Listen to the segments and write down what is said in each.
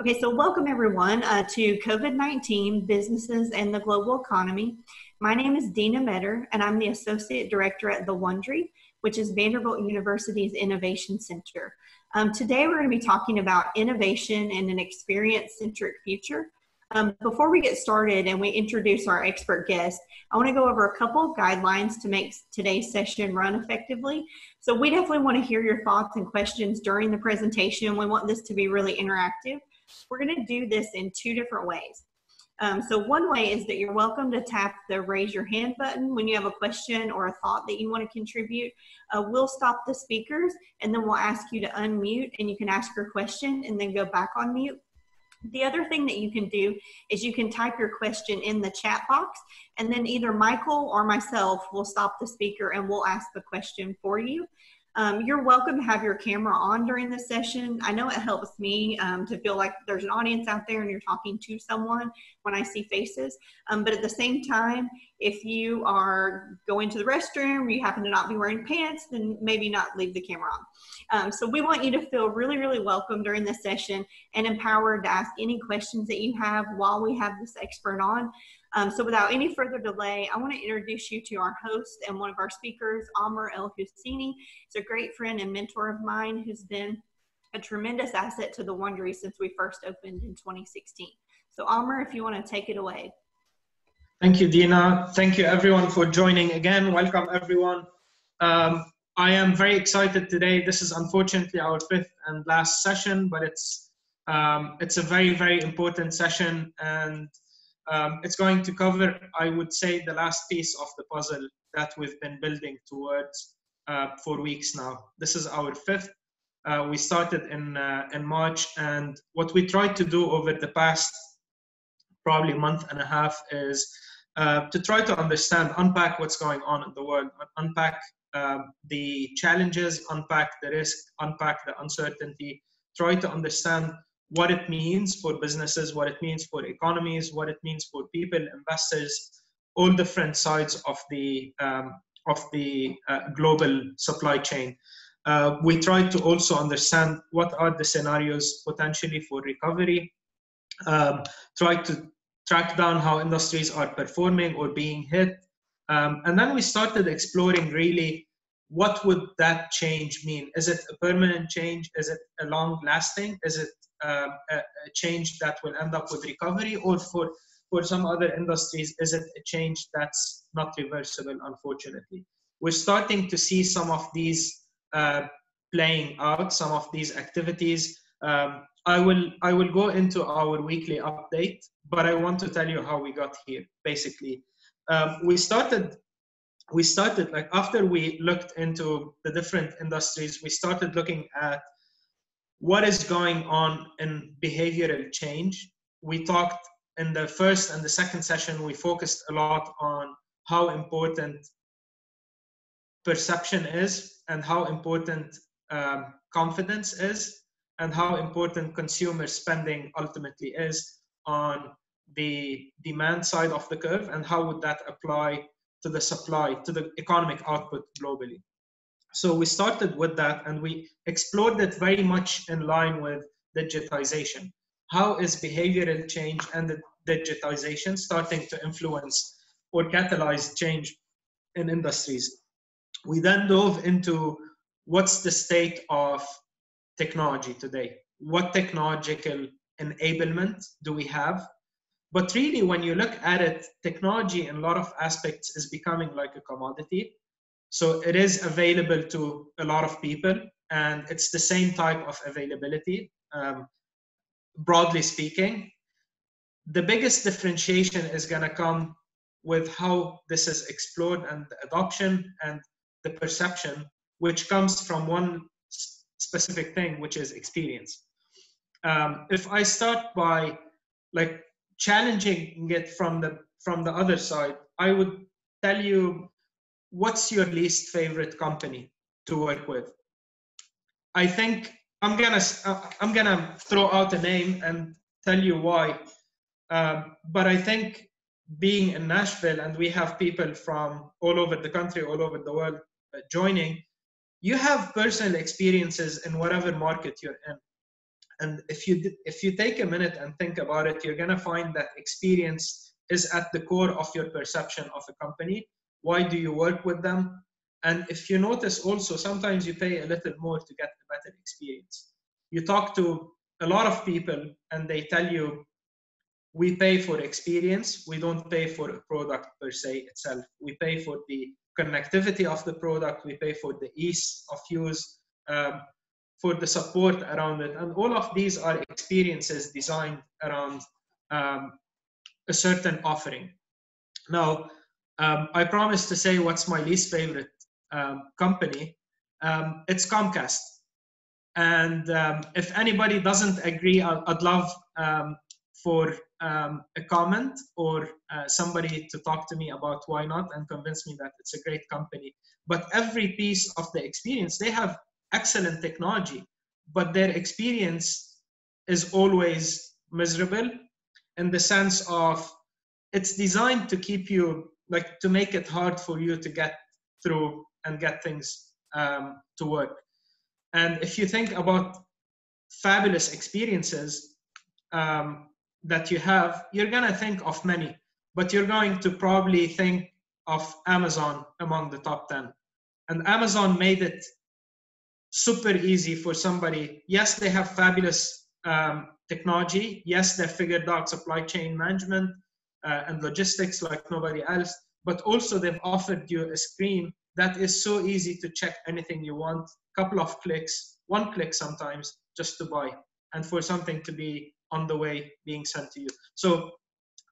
Okay, so welcome everyone uh, to COVID 19 Businesses and the Global Economy. My name is Dina Meador, and I'm the Associate Director at The Wond'ry, which is Vanderbilt University's Innovation Center. Um, today, we're going to be talking about innovation in an experience centric future. Um, before we get started and we introduce our expert guest, I want to go over a couple of guidelines to make today's session run effectively. So, we definitely want to hear your thoughts and questions during the presentation. We want this to be really interactive. We're going to do this in two different ways. Um, so one way is that you're welcome to tap the raise your hand button when you have a question or a thought that you want to contribute. Uh, we'll stop the speakers and then we'll ask you to unmute and you can ask your question and then go back on mute. The other thing that you can do is you can type your question in the chat box and then either Michael or myself will stop the speaker and we'll ask the question for you. Um, you're welcome to have your camera on during this session. I know it helps me um, to feel like there's an audience out there and you're talking to someone when I see faces. Um, but at the same time, if you are going to the restroom, you happen to not be wearing pants, then maybe not leave the camera on. Um, so we want you to feel really, really welcome during this session and empowered to ask any questions that you have while we have this expert on. Um, so without any further delay, I want to introduce you to our host and one of our speakers, Amr El Husseini. He's a great friend and mentor of mine who's been a tremendous asset to the Wond'ry since we first opened in 2016. So Amr, if you want to take it away. Thank you, Dina. Thank you everyone for joining again. Welcome everyone. Um, I am very excited today. This is unfortunately our fifth and last session, but it's um, it's a very, very important session and um, it's going to cover, I would say, the last piece of the puzzle that we've been building towards uh, for weeks now. This is our fifth. Uh, we started in uh, in March, and what we tried to do over the past probably month and a half is uh, to try to understand, unpack what's going on in the world, unpack um, the challenges, unpack the risk, unpack the uncertainty, try to understand what it means for businesses, what it means for economies, what it means for people, investors, all different sides of the um, of the uh, global supply chain. Uh, we try to also understand what are the scenarios potentially for recovery. Um, try to track down how industries are performing or being hit, um, and then we started exploring really what would that change mean? Is it a permanent change? Is it a long lasting? Is it um, a, a, change that will end up with recovery, or for for some other industries, is it a change that's not reversible? Unfortunately, we're starting to see some of these uh, playing out, some of these activities. Um, I will I will go into our weekly update, but I want to tell you how we got here. Basically, um, we started we started like after we looked into the different industries, we started looking at what is going on in behavioral change. We talked in the first and the second session, we focused a lot on how important perception is and how important um, confidence is and how important consumer spending ultimately is on the demand side of the curve and how would that apply to the supply, to the economic output globally. So we started with that and we explored it very much in line with digitization. How is behavioral change and the digitization starting to influence or catalyze change in industries? We then dove into what's the state of technology today? What technological enablement do we have? But really, when you look at it, technology in a lot of aspects is becoming like a commodity so it is available to a lot of people, and it's the same type of availability, um, broadly speaking. The biggest differentiation is going to come with how this is explored and the adoption and the perception, which comes from one specific thing, which is experience. Um, if I start by like challenging it from the from the other side, I would tell you what's your least favorite company to work with? I think I'm gonna uh, I'm gonna throw out a name and tell you why. Um, but I think being in Nashville and we have people from all over the country, all over the world uh, joining, you have personal experiences in whatever market you're in. And if you if you take a minute and think about it, you're gonna find that experience is at the core of your perception of a company. Why do you work with them? And if you notice also, sometimes you pay a little more to get a better experience. You talk to a lot of people and they tell you, we pay for experience, we don't pay for a product per se itself. We pay for the connectivity of the product, we pay for the ease of use, um, for the support around it. And all of these are experiences designed around um, a certain offering. Now, um, I promise to say what's my least favorite um, company. Um, it's Comcast. And um, if anybody doesn't agree, I'd, I'd love um, for a comment or uh, somebody to talk to me about why not and convince me that it's a great company. But every piece of the experience, they have excellent technology, but their experience is always miserable in the sense of it's designed to keep you like to make it hard for you to get through and get things um, to work. And if you think about fabulous experiences um, that you have you're going to think of many but you're going to probably think of amazon among the top 10 and amazon made it super easy for somebody yes they have fabulous um, technology. Yes, they figured out supply chain management uh, and logistics like nobody else, but also they've offered you a screen that is so easy to check anything you want, couple of clicks, one click sometimes, just to buy, and for something to be on the way being sent to you. So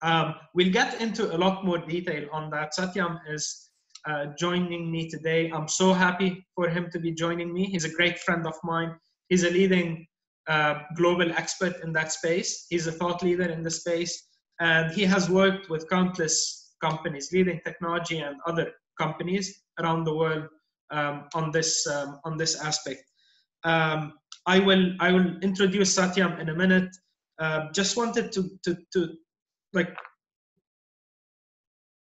um, we'll get into a lot more detail on that. Satyam is uh, joining me today. I'm so happy for him to be joining me. He's a great friend of mine. He's a leading uh, global expert in that space. He's a thought leader in the space, and he has worked with countless companies, leading technology and other companies around the world um, on this um, on this aspect. Um, I will I will introduce Satyam in a minute. Uh, just wanted to to to like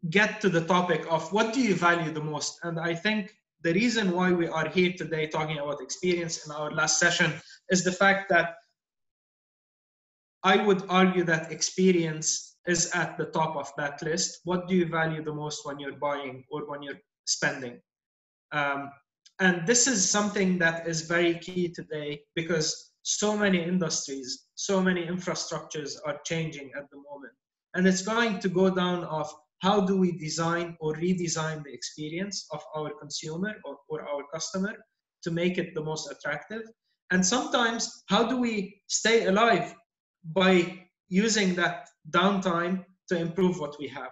get to the topic of what do you value the most, and I think the reason why we are here today talking about experience in our last session is the fact that I would argue that experience is at the top of that list. What do you value the most when you're buying or when you're spending? Um, and this is something that is very key today because so many industries, so many infrastructures are changing at the moment. And it's going to go down of how do we design or redesign the experience of our consumer or, or our customer to make it the most attractive? And sometimes how do we stay alive by using that downtime to improve what we have?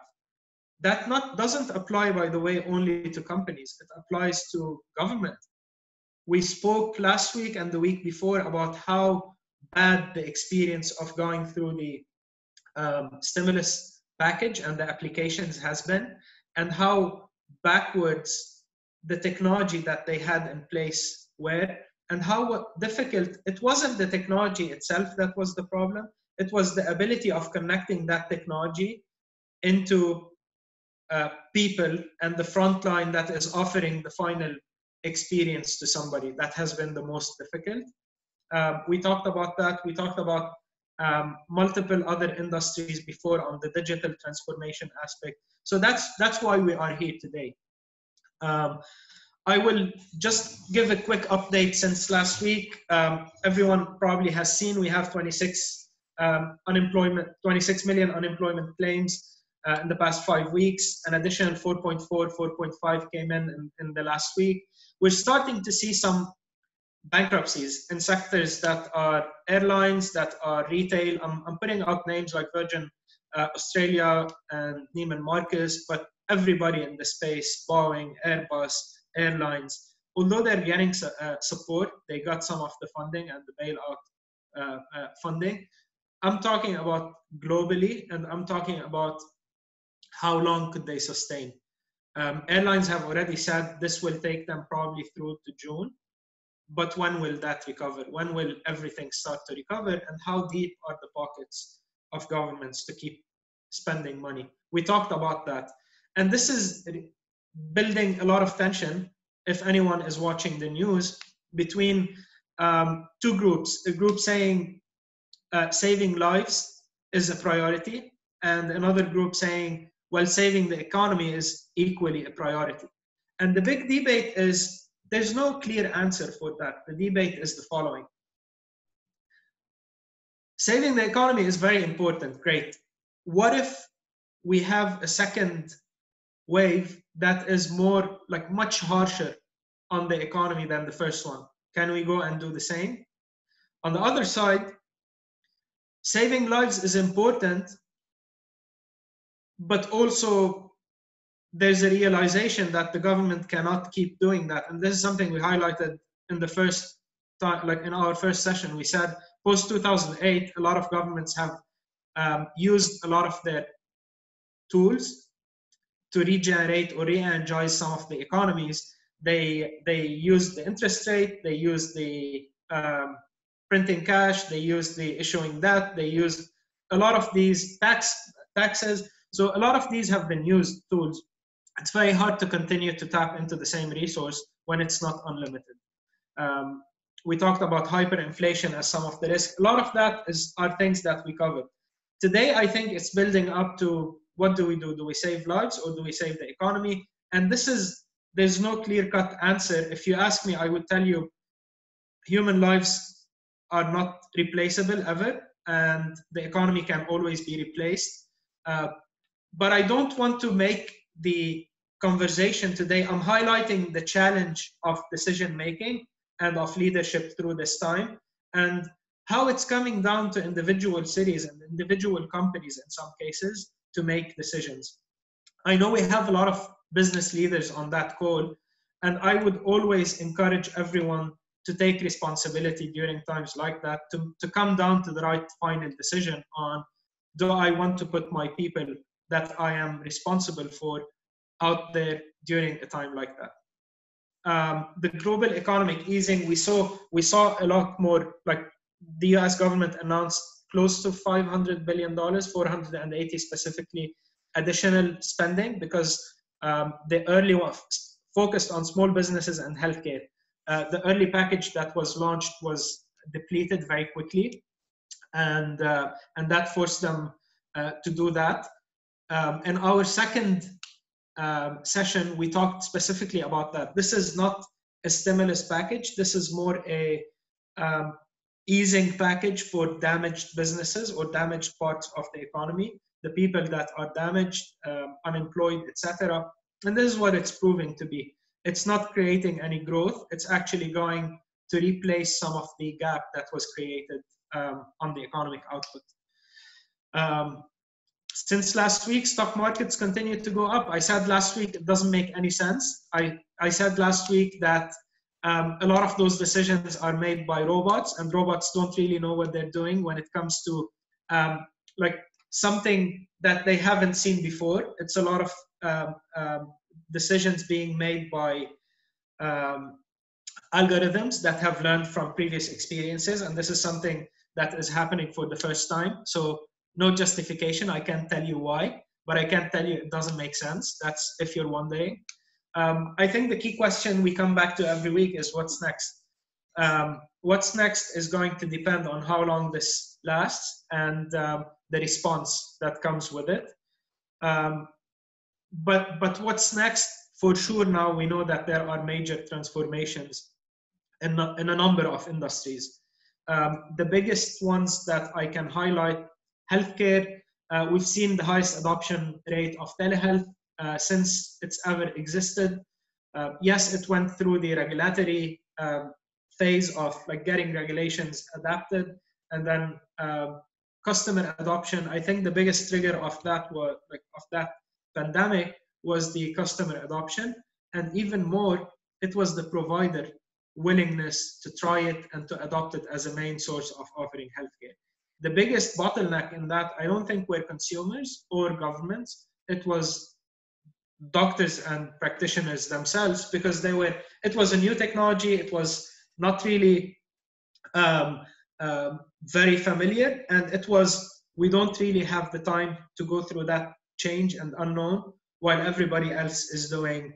That not doesn't apply by the way only to companies. It applies to government. We spoke last week and the week before about how bad the experience of going through the um, stimulus package and the applications has been and how backwards the technology that they had in place were and how difficult it wasn't the technology itself that was the problem it was the ability of connecting that technology into uh, people and the front line that is offering the final experience to somebody. That has been the most difficult. Uh, we talked about that. We talked about um, multiple other industries before on the digital transformation aspect. So that's that's why we are here today. Um, I will just give a quick update since last week. Um, everyone probably has seen we have 26 um, unemployment, 26 million unemployment claims uh, in the past five weeks. An additional 4.4, 4.5 came in, in in the last week. We're starting to see some bankruptcies in sectors that are airlines, that are retail. I'm, I'm putting out names like Virgin uh, Australia and Neiman Marcus, but everybody in the space, Boeing, Airbus, airlines, although they're getting uh, support, they got some of the funding and the bailout uh, uh, funding. I'm talking about globally, and I'm talking about how long could they sustain. Um, airlines have already said this will take them probably through to June but when will that recover? When will everything start to recover? And how deep are the pockets of governments to keep spending money? We talked about that. And this is building a lot of tension, if anyone is watching the news, between um, two groups a group saying uh, saving lives is a priority, and another group saying, well, saving the economy is equally a priority. And the big debate is there's no clear answer for that. The debate is the following saving the economy is very important, great. What if we have a second wave that is more like much harsher on the economy than the first one? Can we go and do the same? On the other side, saving lives is important, but also there's a realization that the government cannot keep doing that. And this is something we highlighted in the first time, like in our first session. We said post 2008, a lot of governments have um, used a lot of their tools to regenerate or re-energize some of the economies. They they use the interest rate, they use the um, printing cash, they use the issuing debt, they use a lot of these tax taxes. So a lot of these have been used tools. It's very hard to continue to tap into the same resource when it's not unlimited. Um, we talked about hyperinflation as some of the risk. A lot of that is are things that we covered. Today, I think it's building up to what do we do? Do we save lives or do we save the economy? And this is there's no clear-cut answer. If you ask me, I would tell you human lives are not replaceable ever, and the economy can always be replaced. Uh, but I don't want to make the conversation today. I'm highlighting the challenge of decision making and of leadership through this time and how it's coming down to individual cities and individual companies in some cases to make decisions. I know we have a lot of business leaders on that call, and I would always encourage everyone to take responsibility during times like that to, to come down to the right final decision on do I want to put my people that I am responsible for out there during a time like that um, the global economic easing, we saw we saw a lot more. Like the U.S. government announced close to 500 billion dollars, 480 specifically additional spending because um, the early one focused on small businesses and healthcare. Uh, the early package that was launched was depleted very quickly, and uh, and that forced them uh, to do that. Um, and our second um, session, we talked specifically about that. This is not a stimulus package. This is more a um, easing package for damaged businesses or damaged parts of the economy, the people that are damaged, um, unemployed, etc. And this is what it's proving to be. It's not creating any growth. It's actually going to replace some of the gap that was created um, on the economic output. Um, since last week, stock markets continue to go up. I said last week it doesn't make any sense. I, I said last week that um, a lot of those decisions are made by robots, and robots don't really know what they're doing when it comes to um, like something that they haven't seen before. It's a lot of um, um decisions being made by um, algorithms that have learned from previous experiences, and this is something that is happening for the first time. So no justification. I can't tell you why, but I can tell you it doesn't make sense. That's if you're wondering. Um, I think the key question we come back to every week is what's next. Um, what's next is going to depend on how long this lasts and um, the response that comes with it. Um, but but what's next? For sure, now we know that there are major transformations in, in a number of industries. Um, the biggest ones that I can highlight healthcare, uh, we've seen the highest adoption rate of telehealth uh, since it's ever existed. Uh, yes, it went through the regulatory um, phase of like getting regulations adapted, and then um, customer adoption. I think the biggest trigger of that was like of that pandemic was the customer adoption, and even more, it was the provider willingness to try it and to adopt it as a main source of offering healthcare the biggest bottleneck in that i don't think were consumers or governments it was doctors and practitioners themselves because they were it was a new technology it was not really um, um, very familiar and it was we don't really have the time to go through that change and unknown while everybody else is doing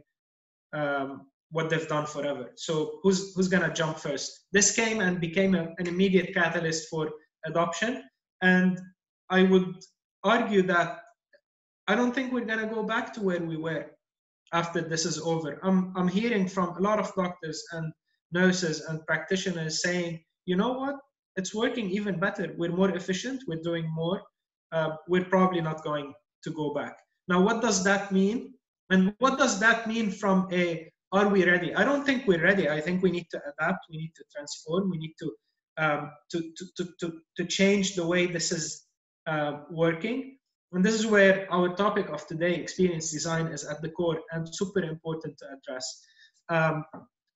um, what they've done forever. So who's who's gonna jump first? This came and became a, an immediate catalyst for adoption, and I would argue that I don't think we're gonna go back to where we were after this is over. I'm I'm hearing from a lot of doctors and nurses and practitioners saying, you know what, it's working even better. We're more efficient. We're doing more. Uh, we're probably not going to go back. Now, what does that mean? And what does that mean from a are we ready? I don't think we're ready. I think we need to adapt. We need to transform. We need to um, to, to, to, to change the way this is uh, working. And this is where our topic of today, experience design, is at the core and super important to address. Um,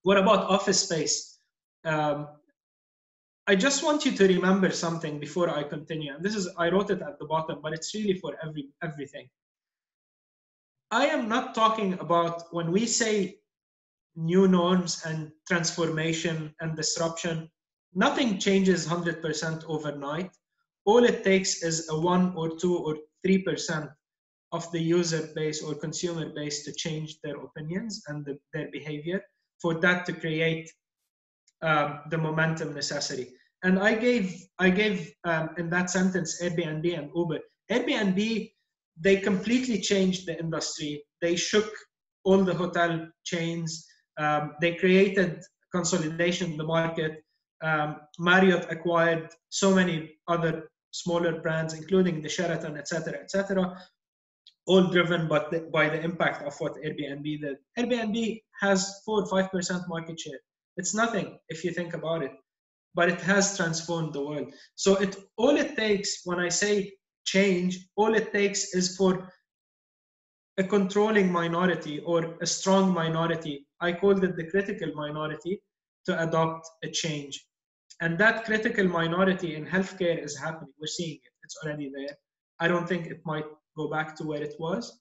what about office space? Um, I just want you to remember something before I continue. And this is, I wrote it at the bottom, but it's really for every everything. I am not talking about when we say new norms and transformation and disruption, nothing changes 100% overnight. All it takes is a one or two or 3% of the user base or consumer base to change their opinions and the, their behavior for that to create um, the momentum necessary. And I gave, I gave um, in that sentence Airbnb and Uber. Airbnb, they completely changed the industry. They shook all the hotel chains. Um, they created consolidation in the market. Um, Marriott acquired so many other smaller brands, including the Sheraton, etc., etc., all driven by the, by the impact of what Airbnb did. Airbnb has four or five percent market share. It's nothing if you think about it, but it has transformed the world. So it all it takes when I say change, all it takes is for a controlling minority or a strong minority, I called it the critical minority, to adopt a change. And that critical minority in healthcare is happening. We're seeing it, it's already there. I don't think it might go back to where it was.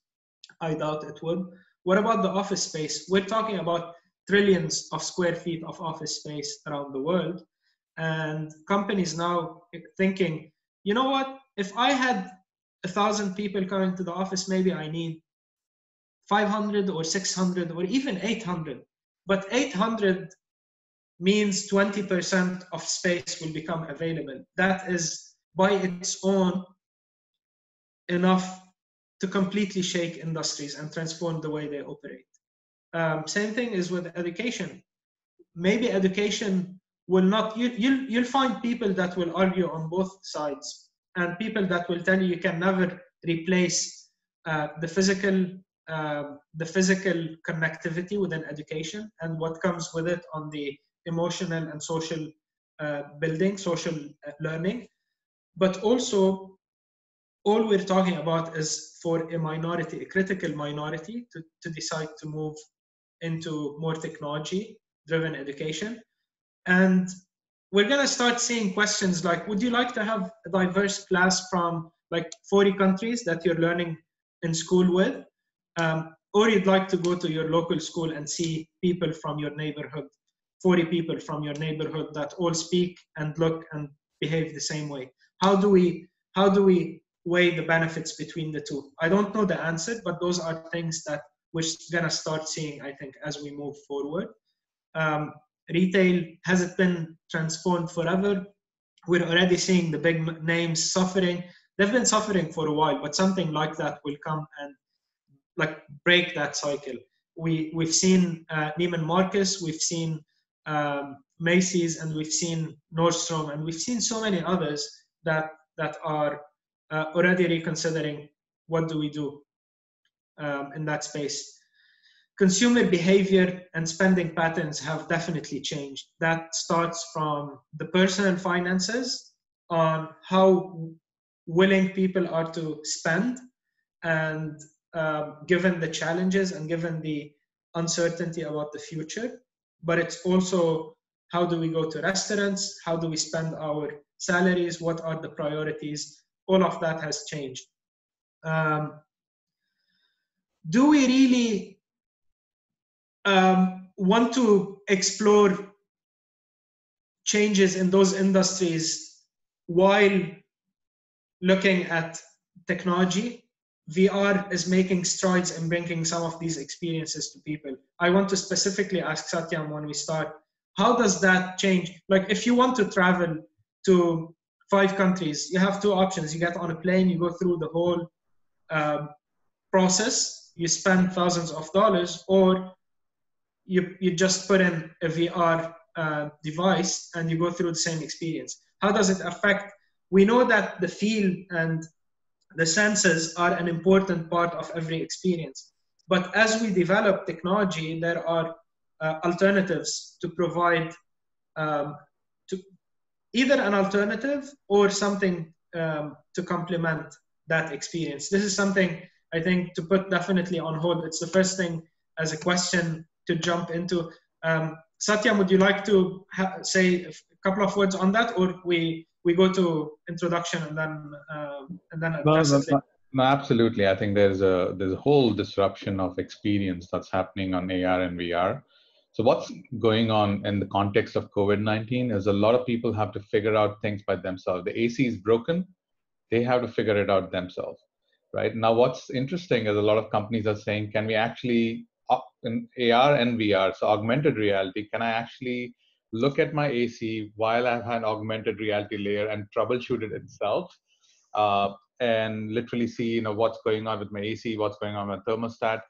I doubt it would. What about the office space? We're talking about trillions of square feet of office space around the world. And companies now thinking, you know what? If I had a thousand people coming to the office, maybe I need 500 or 600 or even 800 but 800 means 20% of space will become available. That is by its own enough to completely shake industries and transform the way they operate. Um, same thing is with education. Maybe education will not you, you'll, you'll find people that will argue on both sides and people that will tell you you can never replace uh, the physical um, the physical connectivity within education and what comes with it on the emotional and social uh, building, social uh, learning. But also, all we're talking about is for a minority, a critical minority, to, to decide to move into more technology driven education. And we're going to start seeing questions like Would you like to have a diverse class from like 40 countries that you're learning in school with? Um, or you'd like to go to your local school and see people from your neighborhood, 40 people from your neighborhood that all speak and look and behave the same way. How do we how do we weigh the benefits between the two? I don't know the answer, but those are things that we're gonna start seeing, I think, as we move forward. Um, retail has it been transformed forever? We're already seeing the big names suffering. They've been suffering for a while, but something like that will come and like break that cycle. We we've seen uh, Neiman Marcus, we've seen um, Macy's, and we've seen Nordstrom, and we've seen so many others that that are uh, already reconsidering what do we do um, in that space. Consumer behavior and spending patterns have definitely changed. That starts from the personal finances on how willing people are to spend and um, given the challenges and given the uncertainty about the future. But it's also how do we go to restaurants? How do we spend our salaries? What are the priorities? All of that has changed. Um, do we really um, want to explore changes in those industries while looking at technology VR is making strides in bringing some of these experiences to people. I want to specifically ask Satyam when we start, how does that change? Like if you want to travel to five countries, you have two options. You get on a plane, you go through the whole um, process, you spend thousands of dollars, or you, you just put in a VR uh, device and you go through the same experience. How does it affect? We know that the feel and the senses are an important part of every experience. But as we develop technology, there are uh, alternatives to provide um, to either an alternative or something um, to complement that experience. This is something I think to put definitely on hold. It's the first thing as a question to jump into. Um, Satyam, would you like to ha- say a couple of words on that, or we we go to introduction and then uh, and then no, no, no, no, absolutely. I think there's a there's a whole disruption of experience that's happening on AR and VR. So what's going on in the context of COVID-19 is a lot of people have to figure out things by themselves. The AC is broken, they have to figure it out themselves, right? Now, what's interesting is a lot of companies are saying, can we actually in AR and VR, so augmented reality, can I actually look at my AC while I have an augmented reality layer and troubleshoot it itself, uh, and literally see you know what's going on with my AC, what's going on with my thermostat,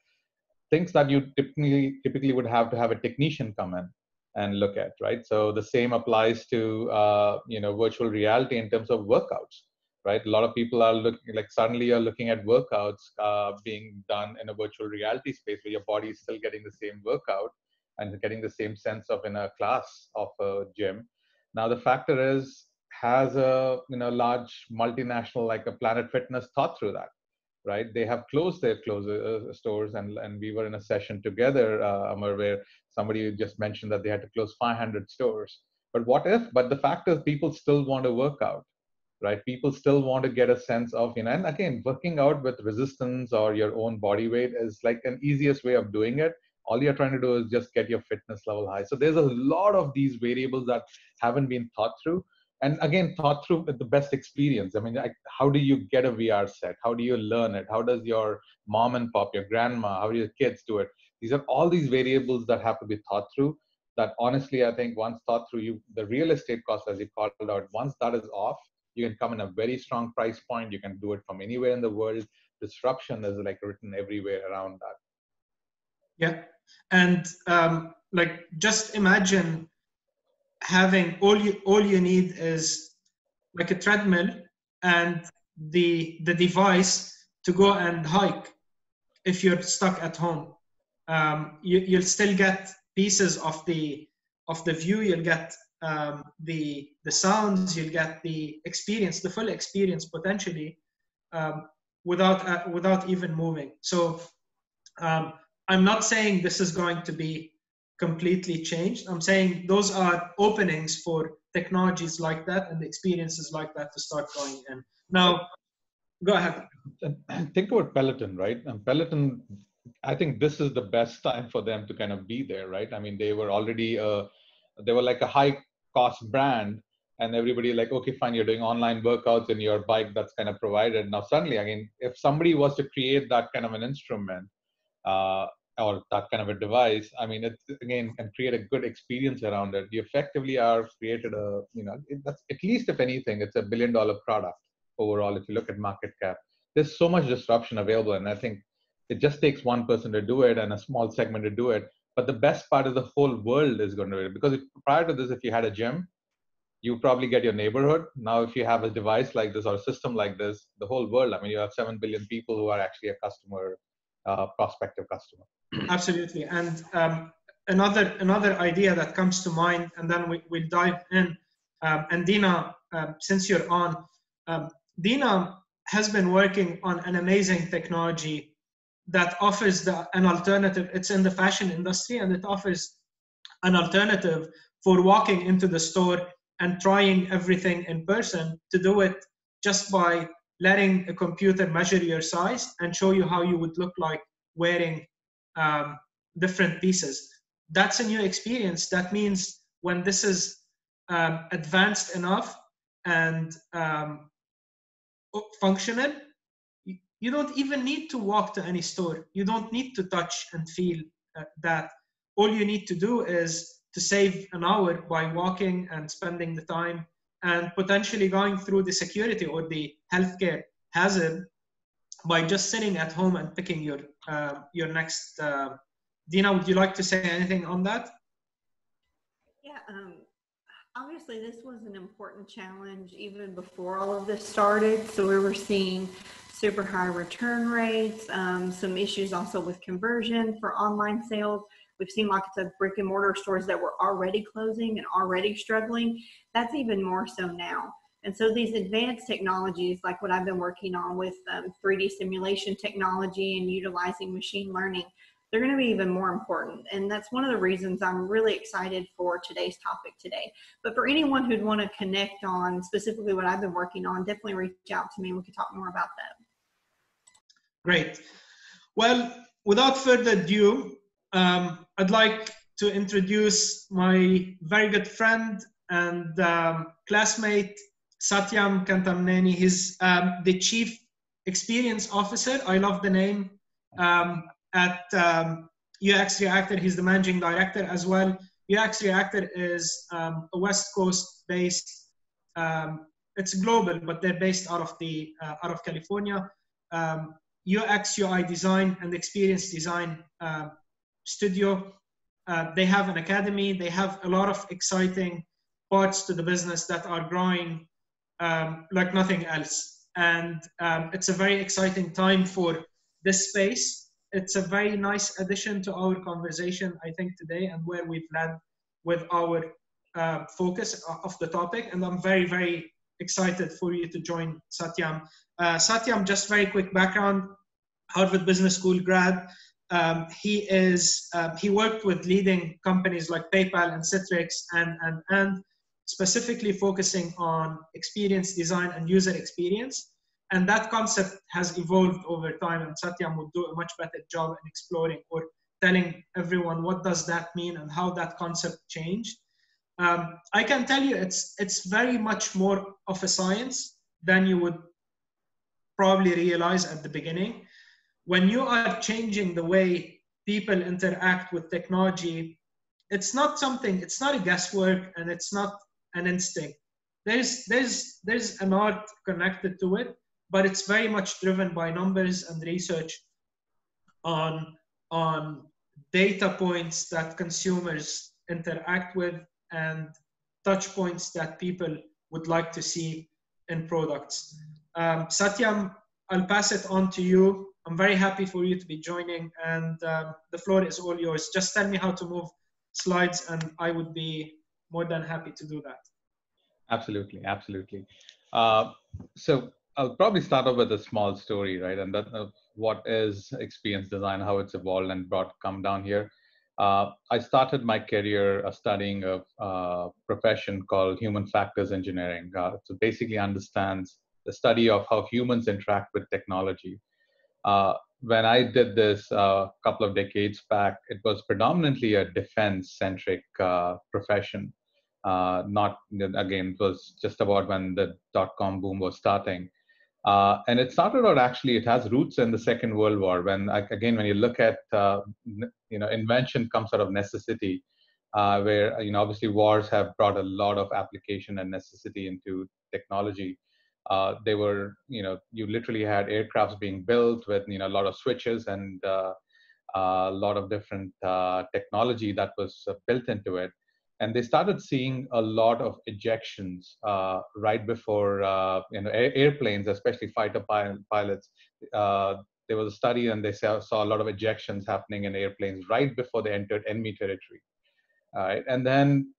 things that you typically typically would have to have a technician come in and look at, right? So the same applies to uh, you know virtual reality in terms of workouts right? A lot of people are looking like suddenly you're looking at workouts uh, being done in a virtual reality space where your body is still getting the same workout and getting the same sense of in a class of a gym. Now the factor is has a you know large multinational like a Planet Fitness thought through that, right? They have closed their close uh, stores and and we were in a session together, uh, Amr, where somebody just mentioned that they had to close 500 stores. But what if? But the fact is, people still want to work out right? People still want to get a sense of, you know, and again, working out with resistance or your own body weight is like an easiest way of doing it. All you're trying to do is just get your fitness level high. So there's a lot of these variables that haven't been thought through. And again, thought through with the best experience. I mean, how do you get a VR set? How do you learn it? How does your mom and pop, your grandma, how do your kids do it? These are all these variables that have to be thought through that honestly, I think once thought through you, the real estate cost, as you called out, once that is off, you can come in a very strong price point you can do it from anywhere in the world disruption is like written everywhere around that yeah and um, like just imagine having all you all you need is like a treadmill and the the device to go and hike if you're stuck at home. Um, you, you'll still get pieces of the of the view. You'll get um, the the sounds, you'll get the experience, the full experience potentially, um, without uh, without even moving. So um, I'm not saying this is going to be completely changed. I'm saying those are openings for technologies like that and experiences like that to start going in. Now, go ahead. Think about Peloton, right? And Peloton, I think this is the best time for them to kind of be there, right? I mean, they were already a they were like a high cost brand and everybody like okay fine you're doing online workouts in your bike that's kind of provided now suddenly again if somebody was to create that kind of an instrument uh, or that kind of a device i mean it again can create a good experience around it you effectively are created a you know it, that's at least if anything it's a billion dollar product overall if you look at market cap there's so much disruption available and i think it just takes one person to do it and a small segment to do it but the best part is the whole world is going to do it because if, prior to this, if you had a gym, you probably get your neighborhood. Now, if you have a device like this or a system like this, the whole world. I mean, you have seven billion people who are actually a customer, uh, prospective customer. Absolutely, and um, another another idea that comes to mind, and then we will dive in. Um, and Dina, uh, since you're on, um, Dina has been working on an amazing technology that offers the, an alternative. It's in the fashion industry and it offers an alternative for walking into the store and trying everything in person to do it just by letting a computer measure your size and show you how you would look like wearing um, different pieces. That's a new experience. That means when this is um, advanced enough and um, functional, you don't even need to walk to any store. You don't need to touch and feel uh, that. All you need to do is to save an hour by walking and spending the time and potentially going through the security or the healthcare hazard by just sitting at home and picking your uh, your next. Uh, Dina, would you like to say anything on that? Yeah, um, obviously this was an important challenge even before all of this started. So we were seeing super high return rates, um, some issues also with conversion for online sales. We've seen lots of brick and mortar stores that were already closing and already struggling. That's even more so now. And so these advanced technologies, like what I've been working on with um, 3D simulation technology and utilizing machine learning, they're going to be even more important. And that's one of the reasons I'm really excited for today's topic today. But for anyone who'd want to connect on specifically what I've been working on, definitely reach out to me and we can talk more about that. Great. Well, without further ado, um, I'd like to introduce my very good friend and um, classmate, Satyam Kantamneni. He's um, the Chief Experience Officer. I love the name. Um, at UX um, Reactor, he's the Managing Director as well. UX Reactor is um, a West Coast based, it's global, but they're based out of, the, uh, out of California. UX, UI design, and experience design uh, studio. Uh, they have an academy. They have a lot of exciting parts to the business that are growing um, like nothing else. And um, it's a very exciting time for this space. It's a very nice addition to our conversation, I think, today, and where we've led with our uh, focus of the topic. And I'm very, very excited for you to join Satyam. Uh, Satyam, just very quick background, Harvard Business School grad. Um, he is um, he worked with leading companies like PayPal and Citrix and and and specifically focusing on experience design and user experience. And that concept has evolved over time, and Satyam would do a much better job in exploring or telling everyone what does that mean and how that concept changed. Um, I can tell you it's it's very much more of a science than you would probably realize at the beginning. When you are changing the way people interact with technology, it's not something, it's not a guesswork and it's not an instinct. There's there's there's an art connected to it, but it's very much driven by numbers and research on on data points that consumers interact with and touch points that people would like to see in products. Um, Satyam, I'll pass it on to you. I'm very happy for you to be joining, and um, the floor is all yours. Just tell me how to move slides, and I would be more than happy to do that. Absolutely, absolutely. Uh, so I'll probably start off with a small story, right? And that uh, what is experience design, how it's evolved and brought come down here. Uh, I started my career uh, studying a uh, profession called human factors engineering. So basically understands the study of how humans interact with technology. Uh, when I did this a uh, couple of decades back, it was predominantly a defense-centric profession. not again, it was just about when the dot-com boom was starting. Uh, and it started out actually, it has roots in the Second World War. When again, when you look at uh, you know, invention comes out of necessity, uh, where you know obviously wars have brought a lot of application and necessity into technology. Uh, they were you know you literally had aircrafts being built with you know a lot of switches and uh, a lot of different technology that was built into it and they started seeing a lot of ejections uh, right before uh, you know air, airplanes, especially fighter pilots. Uh, there was a study, and they saw, saw, a lot of ejections happening in airplanes right before they entered enemy territory. All right, and then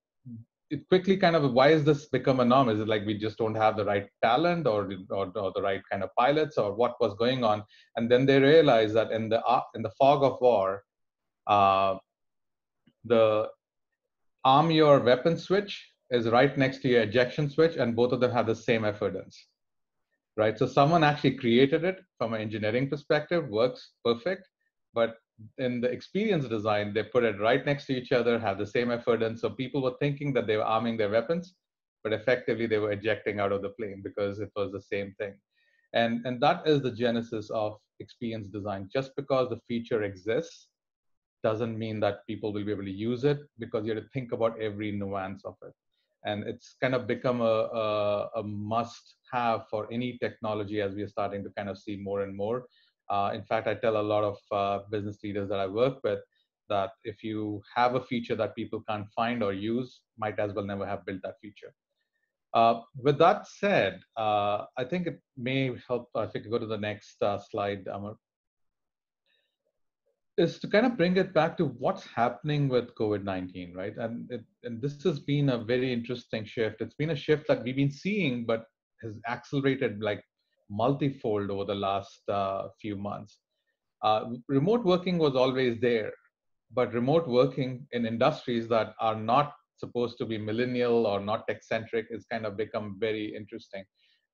it quickly kind of why has this become a norm? Is it like we just don't have the right talent, or or, or the right kind of pilots, or what was going on? And then they realized that in the uh, in the fog of war, uh, the arm your weapon switch is right next to your ejection switch and both of them have the same affordance right so someone actually created it from an engineering perspective works perfect but in the experience design they put it right next to each other have the same effort. And so people were thinking that they were arming their weapons but effectively they were ejecting out of the plane because it was the same thing And, and that is the genesis of experience design. Just because the feature exists doesn't mean that people will be able to use it because you have to think about every nuance of it. And it's kind of become a, a, a must have for any technology as we are starting to kind of see more and more. Uh, in fact, I tell a lot of uh, business leaders that I work with that if you have a feature that people can't find or use, might as well never have built that feature. Uh, with that said, uh, I think it may help if you could go to the next uh, slide, Amr, is to kind of bring it back to what's happening with COVID-19, right? And, it, and this has been a very interesting shift. It's been a shift that we've been seeing, but has accelerated like multifold over the last uh, few months. Uh, remote working was always there, but remote working in industries that are not supposed to be millennial or not tech centric is kind of become very interesting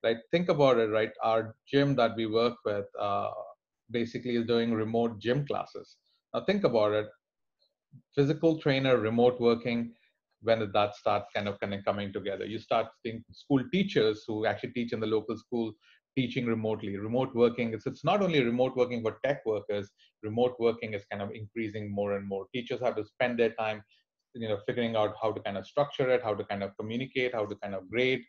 right? Think about it right? Our gym that we work with uh, basically is doing remote gym classes. Now think about it. Physical trainer remote working when did that start kind of kind of coming together? You start seeing school teachers who actually teach in the local school teaching remotely. Remote working it's, it's not only remote working for tech workers remote working is kind of increasing more and more. Teachers have to spend their time you know figuring out how to kind of structure it how to kind of communicate how to kind of grade.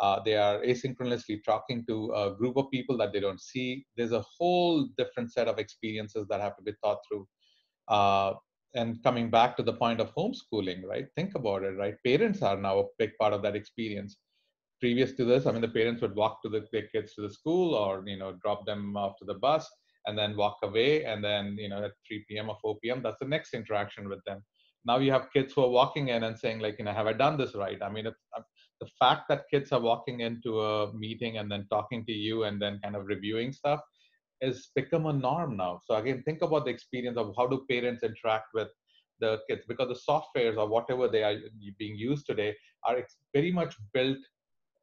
Uh, they are asynchronously talking to a group of people that they don't see. There's a whole different set of experiences that have to be thought through. Uh, and coming back to the point of homeschooling right? Think about it right? Parents are now a big part of that experience previous to this i mean the parents would walk to the, their kids to the school or you know drop them off to the bus and then walk away and then you know at 3 p.m or 4 p.m that's the next interaction with them. Now you have kids who are walking in and saying like you know have i done this right? I mean uh, the fact that kids are walking into a meeting and then talking to you and then kind of reviewing stuff is become a norm now. So again think about the experience of how do parents interact with the kids because the softwares or whatever they are being used today are very much built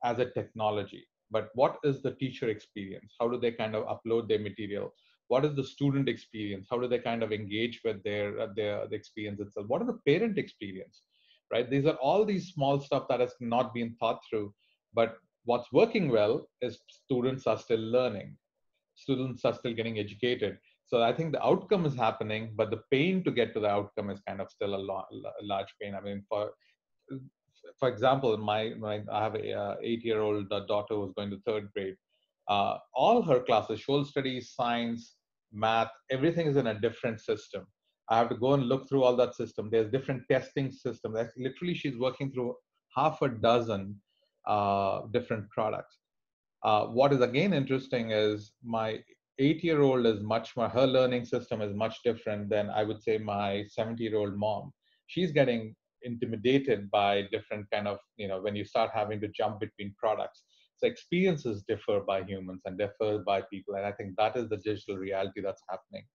as a technology but what is the teacher experience? How do they kind of upload their material? What is the student experience? How do they kind of engage with their their the experience itself? What are the parent experience right? These are all these small stuff that has not been thought through but what's working well is students are still learning. Students are still getting educated. So i think the outcome is happening but the pain to get to the outcome is kind of still a large pain. I mean for for example my, my i have a uh, eight year old uh, daughter who's going to third grade uh, all her classes, social studies, science, math, everything is in a different system. I have to go and look through all that system. There's different testing systems. That's literally she's working through half a dozen uh, different products. Uh, what is again interesting is my eight-year-old is much more. Her learning system is much different than I would say my 70-year-old mom. She's getting intimidated by different kind of you know when you start having to jump between products so experiences differ by humans and differ by people. And I think that is the digital reality that's happening.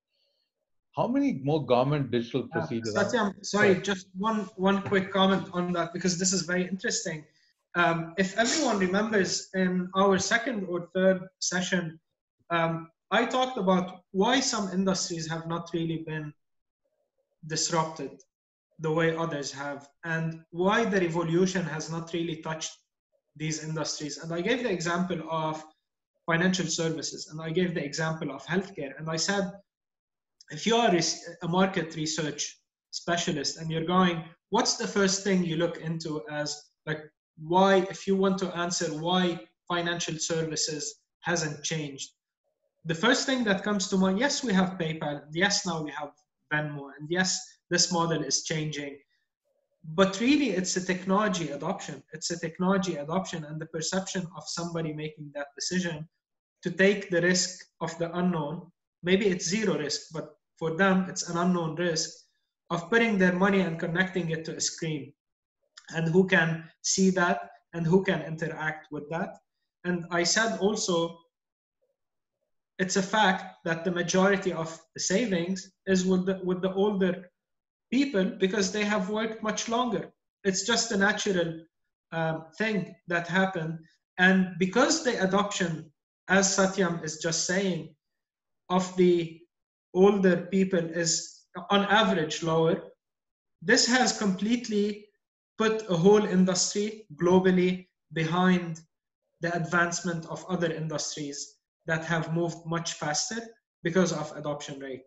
How many more government digital procedures? Uh, Satyam, sorry, just one, one quick comment on that because this is very interesting. Um, if everyone remembers in our second or third session, um, I talked about why some industries have not really been disrupted the way others have and why the revolution has not really touched these industries. And I gave the example of financial services and I gave the example of healthcare. And I said, if you are a market research specialist and you're going, what's the first thing you look into as like why, if you want to answer why financial services hasn't changed? The first thing that comes to mind, yes, we have PayPal. Yes, now we have Venmo. And yes, this model is changing. But really it's a technology adoption. It's a technology adoption and the perception of somebody making that decision to take the risk of the unknown. Maybe it's zero risk but for them it's an unknown risk of putting their money and connecting it to a screen. And who can see that and who can interact with that? And i said also it's a fact that the majority of the savings is with the, with the older people because they have worked much longer. It's just a natural um, thing that happened. And because the adoption, as Satyam is just saying, of the older people is on average lower, this has completely put a whole industry globally behind the advancement of other industries. that have moved much faster because of adoption rate.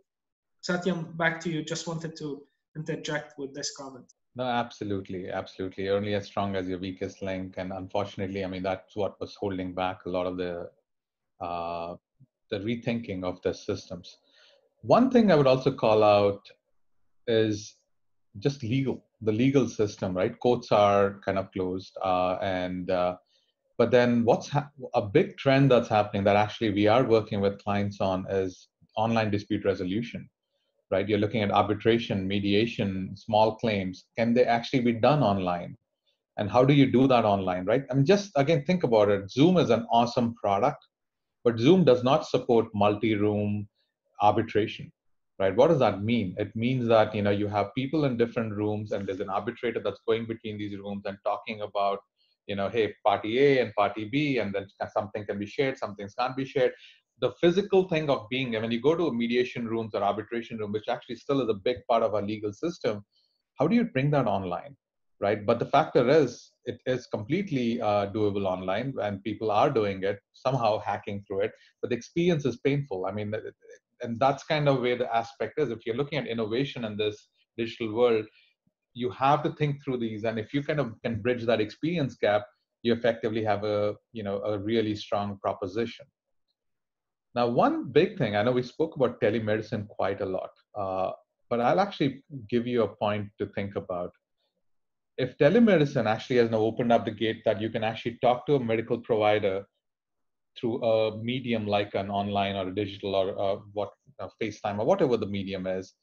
Satyam, back to you. Just wanted to interject with this comment. No, absolutely, absolutely. You're only as strong as your weakest link, and unfortunately, I mean that's what was holding back a lot of the uh, the rethinking of the systems. One thing I would also call out is just legal, the legal system, right? Courts are kind of closed, uh, and uh, but then what's ha- a big trend that's happening that actually we are working with clients on is online dispute resolution right? You're looking at arbitration mediation small claims. Can they actually be done online? And how do you do that online right? I mean just again think about it. Zoom is an awesome product but zoom does not support multi-room arbitration right? What does that mean? It means that you know you have people in different rooms and there's an arbitrator that's going between these rooms and talking about you know, hey, party A and party B, and then something can be shared, some things can't be shared. The physical thing of being when you go to mediation rooms or arbitration room, which actually still is a big part of our legal system, how do you bring that online, right? But the factor is, it is completely uh, doable online, and people are doing it somehow, hacking through it. But the experience is painful. I mean, and that's kind of where the aspect is. If you're looking at innovation in this digital world, you have to think through these and if you kind of can bridge that experience gap you effectively have a you know a really strong proposition now one big thing i know we spoke about telemedicine quite a lot uh, but i'll actually give you a point to think about if telemedicine actually has now opened up the gate that you can actually talk to a medical provider through a medium like an online or a digital or uh, what uh, FaceTime or whatever the medium is,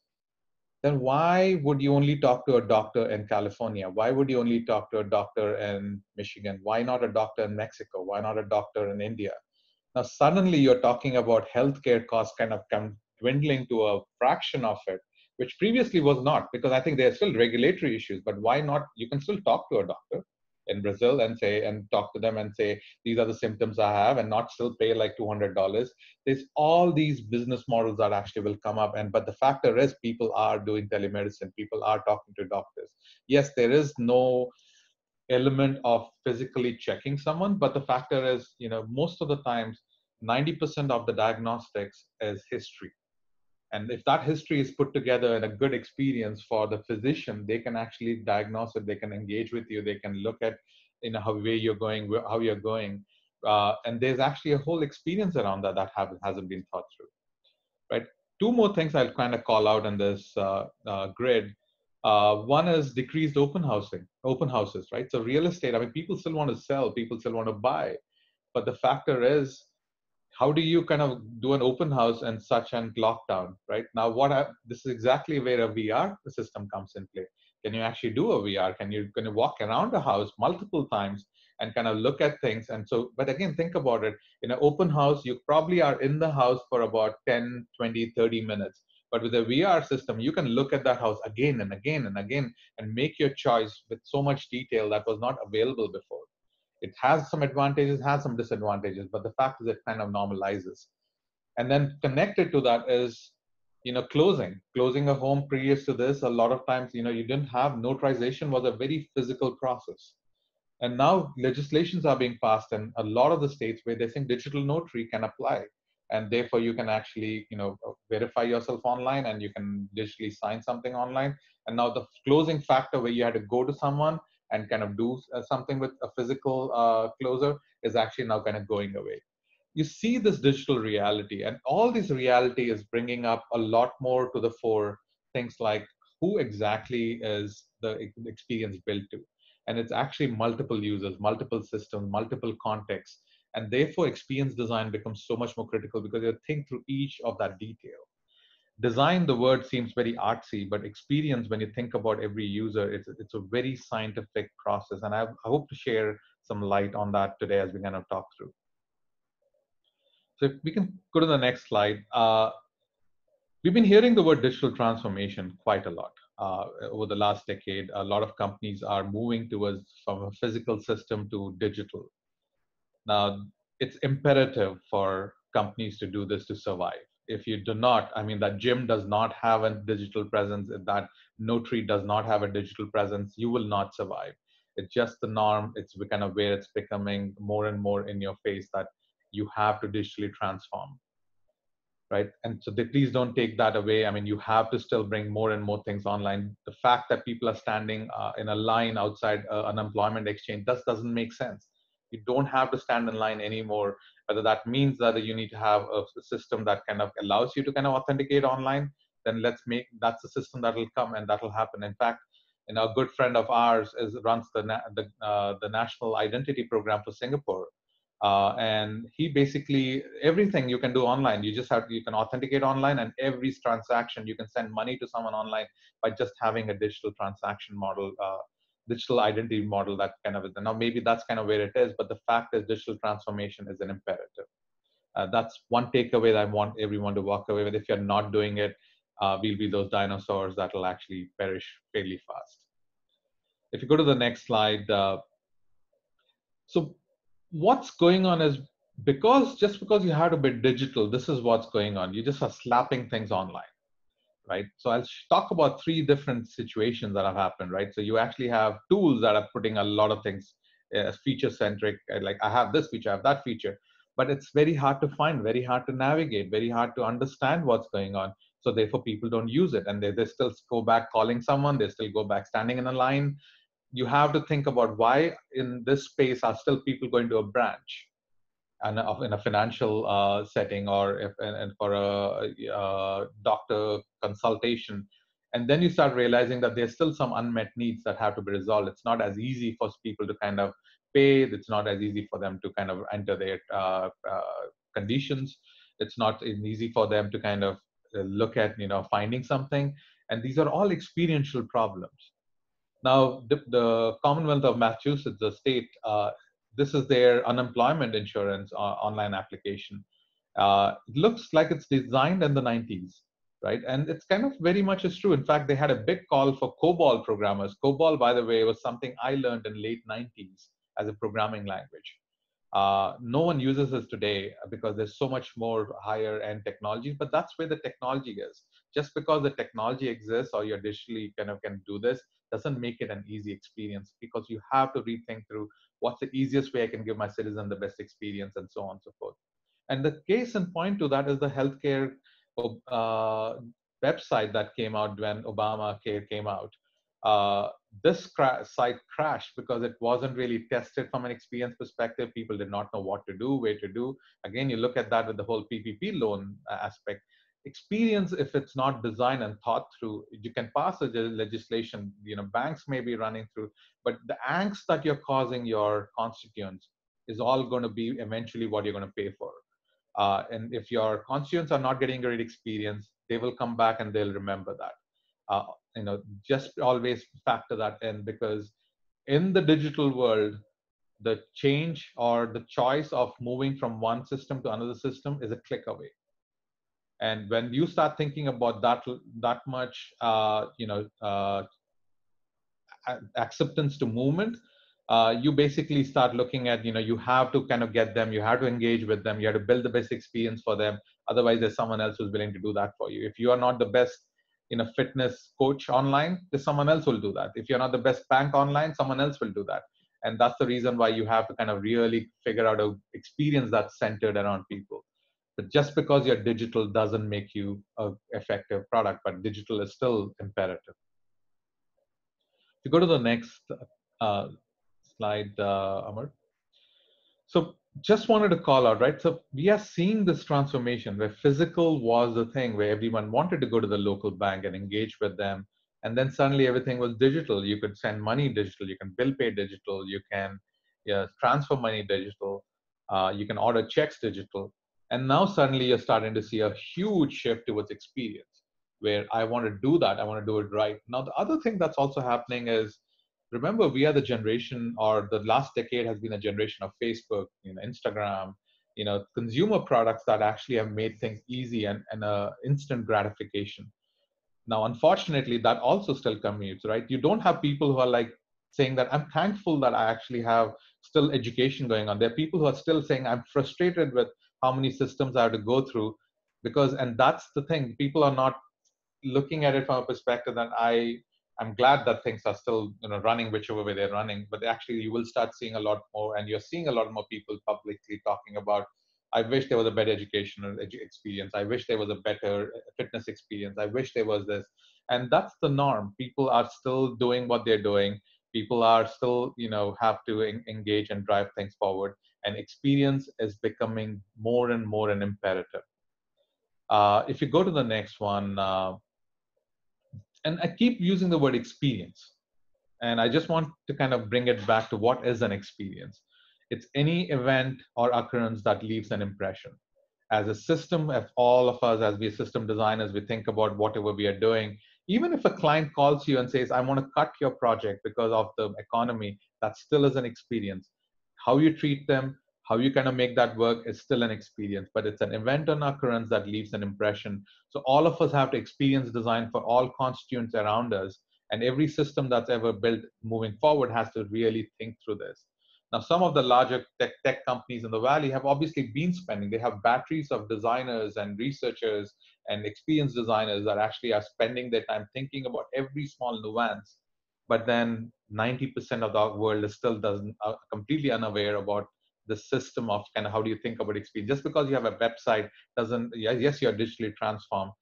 then why would you only talk to a doctor in California? Why would you only talk to a doctor in Michigan? Why not a doctor in Mexico? Why not a doctor in India? Now, suddenly you're talking about healthcare costs kind of come dwindling to a fraction of it, which previously was not, because I think there are still regulatory issues. But why not? You can still talk to a doctor in Brazil and say and talk to them and say these are the symptoms I have and not still pay like two hundred dollars. There's all these business models that actually will come up and but the factor is people are doing telemedicine, people are talking to doctors. Yes, there is no element of physically checking someone, but the factor is you know most of the times 90% of the diagnostics is history. And if that history is put together in a good experience for the physician they can actually diagnose it they can engage with you they can look at you know how way you're going how you're going uh, and there's actually a whole experience around that that have, hasn't been thought through. Right? Two more things i'll kind of call out in this uh, uh, grid uh, one is decreased open housing open houses right so real estate i mean people still want to sell people still want to buy but the factor is how do you kind of do an open house and such and lockdown, right? Now, what I, this is exactly where a VR system comes in play. Can you actually do a VR? Can you can you walk around a house multiple times and kind of look at things? And so, but again, think about it. In an open house, you probably are in the house for about 10, 20, 30 minutes. But with a VR system, you can look at that house again and again and again and make your choice with so much detail that was not available before it has some advantages, has some disadvantages, but the fact is it kind of normalizes. And then connected to that is, you know, closing. Closing a home previous to this, a lot of times, you know, you didn't have notarization was a very physical process. And now legislations are being passed in a lot of the states where they think digital notary can apply. And therefore you can actually, you know, verify yourself online and you can digitally sign something online. And now the closing factor where you had to go to someone and kind of do uh, something with a physical uh, closer is actually now kind of going away. You see this digital reality, and all this reality is bringing up a lot more to the fore things like who exactly is the experience built to. And it's actually multiple users, multiple systems, multiple contexts. And therefore, experience design becomes so much more critical because you think through each of that detail. Design the word seems very artsy but experience when you think about every user it's, it's a very scientific process. And I, I hope to share some light on that today as we kind of talk through. So if we can go to the next slide. Uh, we've been hearing the word digital transformation quite a lot uh, over the last decade. A lot of companies are moving towards from a physical system to digital now it's imperative for companies to do this to survive. If you do not i mean that gym does not have a digital presence that notary does not have a digital presence you will not survive. It's just the norm. It's kind of where it's becoming more and more in your face that you have to digitally transform right? And so they please don't take that away. I mean you have to still bring more and more things online. The fact that people are standing uh, in a line outside uh, employment exchange that doesn't make sense you don't have to stand in line anymore whether that means that you need to have a system that kind of allows you to kind of authenticate online then let's make that's a system that will come and that will happen in fact know, a good friend of ours is runs the the, uh, the national identity program for Singapore, uh, and he basically everything you can do online. You just have you can authenticate online, and every transaction you can send money to someone online by just having a digital transaction model, uh, digital identity model. That kind of is. Now maybe that's kind of where it is, but the fact is digital transformation is an imperative. Uh, that's one takeaway that I want everyone to walk away with. If you're not doing it, uh, we'll be those dinosaurs that will actually perish fairly fast. If you go to the next slide, uh, so what's going on is because just because you had to be digital, this is what's going on. You just are slapping things online, right? So I'll talk about three different situations that have happened, right? So you actually have tools that are putting a lot of things uh, as feature centric, uh, like I have this feature, I have that feature, but it's very hard to find, very hard to navigate, very hard to understand what's going on. So therefore, people don't use it, and they, they still go back calling someone. They still go back standing in a line. You have to think about why in this space are still people going to a branch, and in a financial uh, setting or if and for a, a doctor consultation. And then you start realizing that there's still some unmet needs that have to be resolved. It's not as easy for people to kind of pay. It's not as easy for them to kind of enter their uh, uh, conditions. It's not easy for them to kind of uh, look at you know finding something. And these are all experiential problems. Now the, the commonwealth of massachusetts the state uh, this is their unemployment insurance uh, online application. Uh, it looks like it's designed in the 90s right? And it's kind of very much is true. In fact they had a big call for cobol programmers. Cobol by the way was something i learned in late 90s as a programming language. Uh, no one uses this today because there's so much more higher end technology, but that's where the technology is. Just because the technology exists or you're digitally kind of can do this doesn't make it an easy experience because you have to rethink through what's the easiest way I can give my citizen the best experience and so on and so forth. And the case in point to that is the healthcare uh, website that came out when Obamacare came out uh, this cra- site crashed because it wasn't really tested from an experience perspective. People did not know what to do, where to do. Again, you look at that with the whole PPP loan uh, aspect. Experience, if it's not designed and thought through, you can pass a legislation. You know, banks may be running through, but the angst that you're causing your constituents is all going to be eventually what you're going to pay for. Uh, and if your constituents are not getting great experience, they will come back and they'll remember that. Uh, you know just always factor that in because in the digital world the change or the choice of moving from one system to another system is a click away and when you start thinking about that that much uh, you know uh, acceptance to movement uh, you basically start looking at you know you have to kind of get them you have to engage with them you have to build the best experience for them otherwise there's someone else who's willing to do that for you if you are not the best in a fitness coach online, there's someone else will do that. If you're not the best bank online, someone else will do that. And that's the reason why you have to kind of really figure out a experience that's centered around people. But just because you're digital doesn't make you a effective product, but digital is still imperative. If you go to the next uh, slide, uh, Amr. So just wanted to call out, right? So we are seeing this transformation where physical was the thing where everyone wanted to go to the local bank and engage with them. And then suddenly everything was digital. You could send money digital, you can bill pay digital, you can yeah, transfer money digital, uh, you can order checks digital. And now suddenly you're starting to see a huge shift towards experience where I want to do that, I want to do it right. Now, the other thing that's also happening is remember we are the generation or the last decade has been a generation of facebook you know instagram you know consumer products that actually have made things easy and, and uh, instant gratification. Now unfortunately that also still commutes right? You don't have people who are like saying that i'm thankful that i actually have still education going on. There are people who are still saying i'm frustrated with how many systems i have to go through because and that's the thing people are not looking at it from a perspective that i I'm glad that things are still you know running whichever way they're running, but actually you will start seeing a lot more, and you're seeing a lot more people publicly talking about I wish there was a better educational edu- experience. I wish there was a better uh, fitness experience. I wish there was this. And that's the norm. People are still doing what they're doing. People are still, you know, have to en- engage and drive things forward. And experience is becoming more and more an imperative. Uh, if you go to the next one, uh, and I keep using the word experience, and I just want to kind of bring it back to what is an experience it's any event or occurrence that leaves an impression. As a system, if all of us, as we system designers, we think about whatever we are doing, even if a client calls you and says, I want to cut your project because of the economy, that still is an experience. How you treat them, how you kind of make that work is still an experience, but it's an event or occurrence that leaves an impression. So all of us have to experience design for all constituents around us. And every system that's ever built moving forward has to really think through this. Now, some of the larger tech, tech companies in the valley have obviously been spending. They have batteries of designers and researchers and experienced designers that actually are spending their time thinking about every small nuance. But then 90% of the world is still doesn't uh, completely unaware about the system of kind of how do you think about experience. Just because you have a website doesn't yes you're digitally transformed.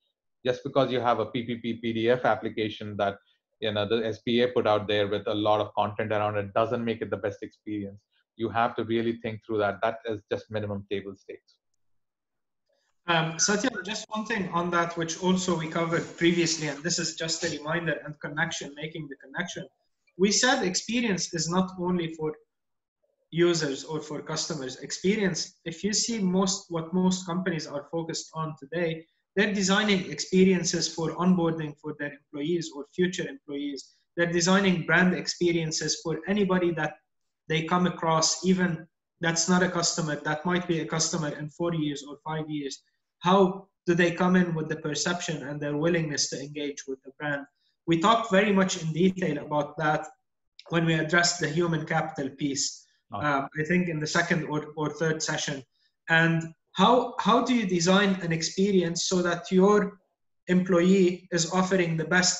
Just because you have a PPP PDF application that you know the SBA put out there with a lot of content around it doesn't make it the best experience. You have to really think through that. That is just minimum table stakes. Um, Satya, just one thing on that, which also we covered previously, and this is just a reminder and connection, making the connection. We said experience is not only for users or for customers. Experience, if you see most what most companies are focused on today, they're designing experiences for onboarding for their employees or future employees. They're designing brand experiences for anybody that they come across, even that's not a customer, that might be a customer in four years or five years. How do they come in with the perception and their willingness to engage with the brand? We talked very much in detail about that when we addressed the human capital piece. Okay. Uh, I think in the second or, or third session. And how how do you design an experience so that your employee is offering the best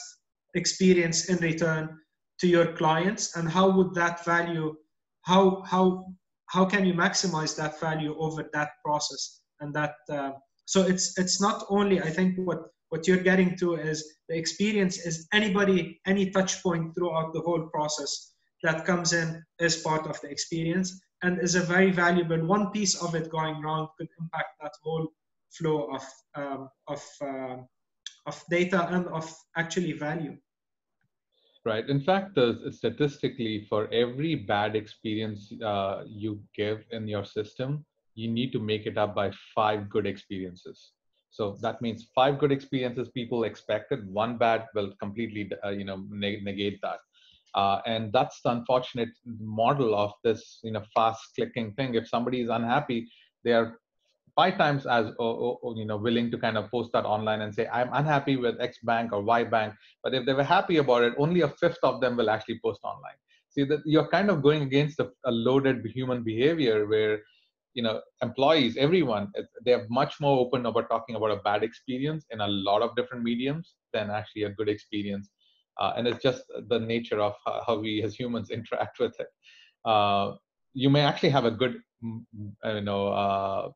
experience in return to your clients and how would that value how how how can you maximize that value over that process and that uh, so it's it's not only i think what what you're getting to is the experience is anybody any touch point throughout the whole process that comes in as part of the experience and is a very valuable. One piece of it going wrong could impact that whole flow of um, of uh, of data and of actually value. Right. In fact the, statistically for every bad experience uh, you give in your system you need to make it up by five good experiences so that means five good experiences people expected one bad will completely uh, you know negate that uh, and that's the unfortunate model of this, you know, fast clicking thing. If somebody is unhappy, they are five times as you know willing to kind of post that online and say I'm unhappy with X bank or Y bank. But if they were happy about it, only a fifth of them will actually post online. See that you're kind of going against a loaded human behavior where you know employees everyone they're much more open about talking about a bad experience in a lot of different mediums than actually a good experience uh, and it's just the nature of how we as humans interact with it. Uh, you may actually have a good, you know, uh,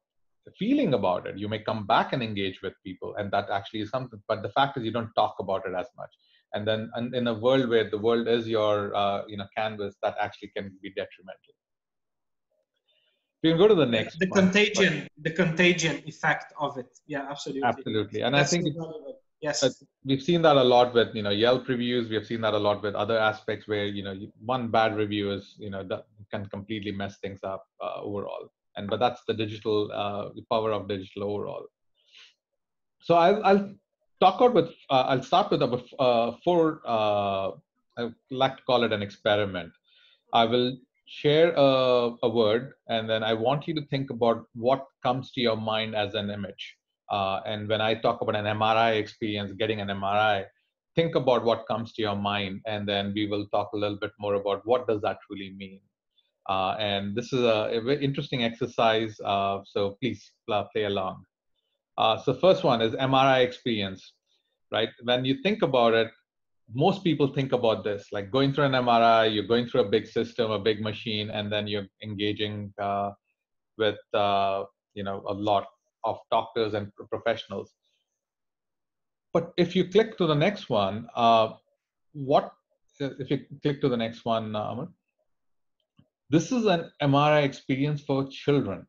feeling about it. You may come back and engage with people, and that actually is something. But the fact is, you don't talk about it as much. And then, and in a world where the world is your, uh, you know, canvas, that actually can be detrimental. We can go to the next. The one, contagion, but, the contagion effect of it. Yeah, absolutely. Absolutely, and That's I think Yes. Uh, we've seen that a lot with you know Yelp reviews. We have seen that a lot with other aspects where you know one bad review is you know that can completely mess things up uh, overall. And but that's the digital uh, power of digital overall. So I'll, I'll talk out with uh, I'll start with about uh, four. Uh, I like to call it an experiment. I will share a, a word and then I want you to think about what comes to your mind as an image. Uh, and when I talk about an MRI experience, getting an MRI, think about what comes to your mind, and then we will talk a little bit more about what does that really mean. Uh, and this is a, a very interesting exercise, uh, so please play along. Uh, so first one is MRI experience, right? When you think about it, most people think about this, like going through an MRI, you're going through a big system, a big machine, and then you're engaging uh, with uh, you know a lot of doctors and professionals. But if you click to the next one, uh, what if you click to the next one, uh, This is an MRI experience for children,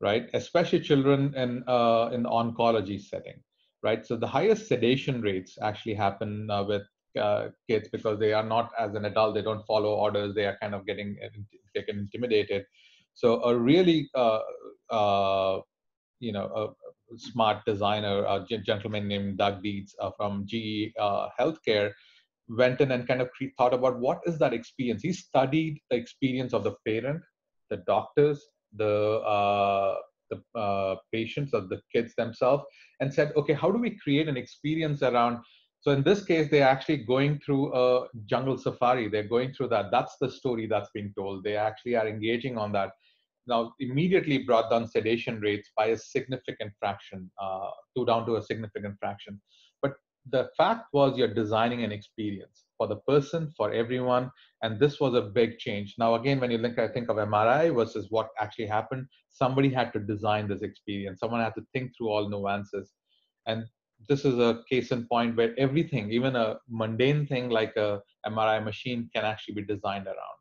right? Especially children in uh, in oncology setting, right? So the highest sedation rates actually happen uh, with uh, kids because they are not as an adult they don't follow orders. They are kind of getting they get intimidated. So a really uh, uh, you know a smart designer a gentleman named doug dietz uh, from ge uh, healthcare went in and kind of thought about what is that experience. He studied the experience of the parent the doctors the uh, the uh, patients or the kids themselves and said okay how do we create an experience around so in this case, they're actually going through a jungle safari. They're going through that. That's the story that's being told. They actually are engaging on that. Now, immediately brought down sedation rates by a significant fraction, uh, to down to a significant fraction. But the fact was you're designing an experience for the person, for everyone, and this was a big change. Now, again, when you think, I think of MRI versus what actually happened, somebody had to design this experience. Someone had to think through all nuances, and this is a case in point where everything, even a mundane thing like a MRI machine, can actually be designed around.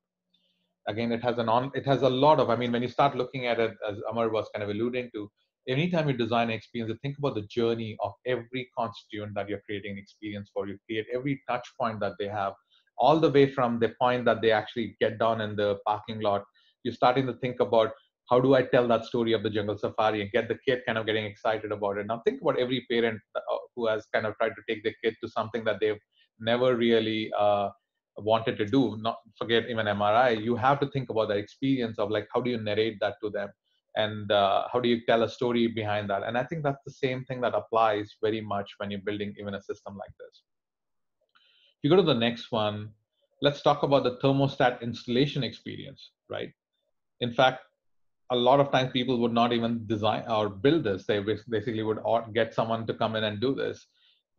Again, it has an on, it has a lot of. I mean, when you start looking at it, as Amr was kind of alluding to, anytime you design an experience, you think about the journey of every constituent that you're creating an experience for. You create every touch point that they have, all the way from the point that they actually get down in the parking lot. You're starting to think about how do I tell that story of the jungle safari and get the kid kind of getting excited about it? Now think about every parent uh, who has kind of tried to take the kid to something that they've never really uh, wanted to do. Not forget even MRI. You have to think about the experience of like how do you narrate that to them, and uh, how do you tell a story behind that? And I think that's the same thing that applies very much when you're building even a system like this. If you go to the next one, let's talk about the thermostat installation experience, right? In fact, a lot of times people would not even design or build this. They basically would get someone to come in and do this.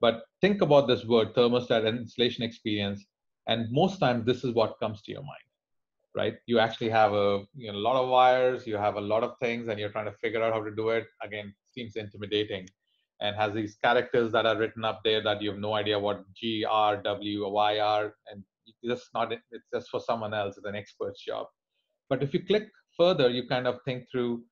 But think about this word thermostat and installation experience. And most times this is what comes to your mind, right? You actually have a you know, a lot of wires, you have a lot of things, and you're trying to figure out how to do it. Again, seems intimidating and has these characters that are written up there that you have no idea what G, R, W, Y are. And it's just not, it's just for someone else, it's an expert's job. But if you click further, you kind of think through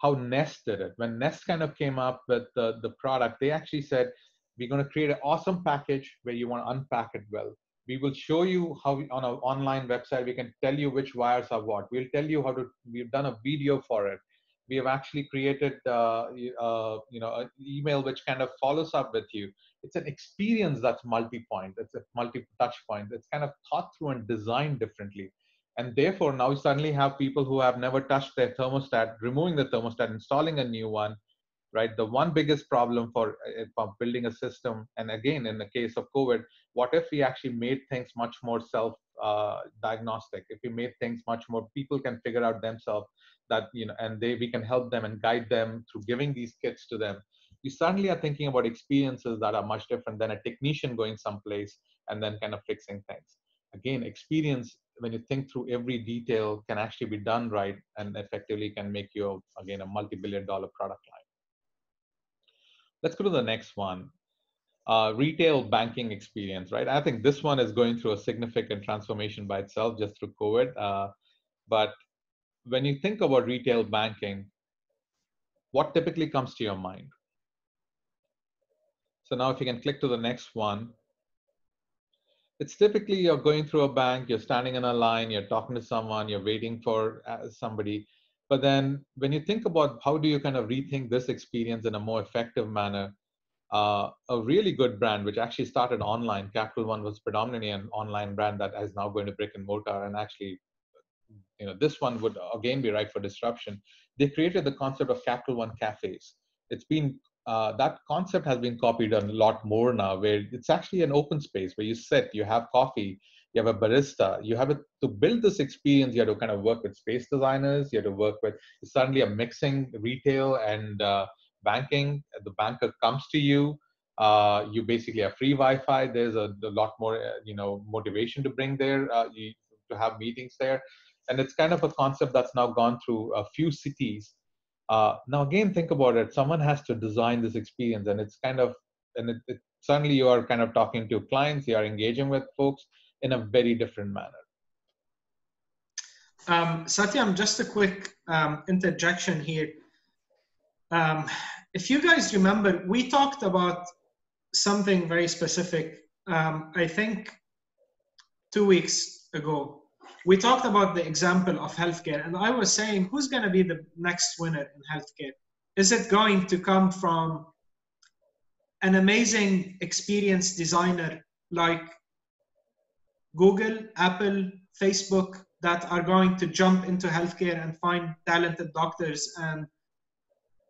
how Nest did it. When Nest kind of came up with the, the product, they actually said, we're going to create an awesome package where you want to unpack it well. We will show you how on our online website, we can tell you which wires are what. We'll tell you how to, we've done a video for it. We have actually created, uh, uh, you know, an email which kind of follows up with you. It's an experience that's multi-point. It's a multi-touch point. It's kind of thought through and designed differently and therefore, now you suddenly have people who have never touched their thermostat, removing the thermostat, installing a new one, right? The one biggest problem for, uh, for building a system, and again, in the case of COVID, what if we actually made things much more self uh, diagnostic? If we made things much more, people can figure out themselves that, you know, and they, we can help them and guide them through giving these kits to them. You suddenly are thinking about experiences that are much different than a technician going someplace and then kind of fixing things. Again, experience when you think through every detail can actually be done right and effectively can make you again a multi-billion dollar product line let's go to the next one uh, retail banking experience right i think this one is going through a significant transformation by itself just through covid uh, but when you think about retail banking what typically comes to your mind so now if you can click to the next one it's typically you're going through a bank, you're standing in a line, you're talking to someone, you're waiting for uh, somebody. But then when you think about how do you kind of rethink this experience in a more effective manner, uh, a really good brand, which actually started online, Capital One was predominantly an online brand that is now going to brick and mortar. And actually, you know, this one would again be right for disruption. They created the concept of Capital One cafes. It's been uh, that concept has been copied a lot more now, where it's actually an open space where you sit, you have coffee, you have a barista, you have a, to build this experience. You have to kind of work with space designers. You have to work with suddenly a mixing retail and uh, banking. The banker comes to you. Uh, you basically have free Wi-Fi. There's a, a lot more, uh, you know, motivation to bring there. Uh, you, to have meetings there, and it's kind of a concept that's now gone through a few cities Uh, now again, think about it. Someone has to design this experience, and it's kind of and it, it, suddenly you are kind of talking to clients, you are engaging with folks in a very different manner. Um, Satyam, just a quick um, interjection here. Um, if you guys remember, we talked about something very specific. Um, I think two weeks ago, we talked about the example of healthcare, and I was saying, who's going to be the next winner in healthcare? Is it going to come from an amazing experienced designer like Google, Apple, Facebook that are going to jump into healthcare and find talented doctors and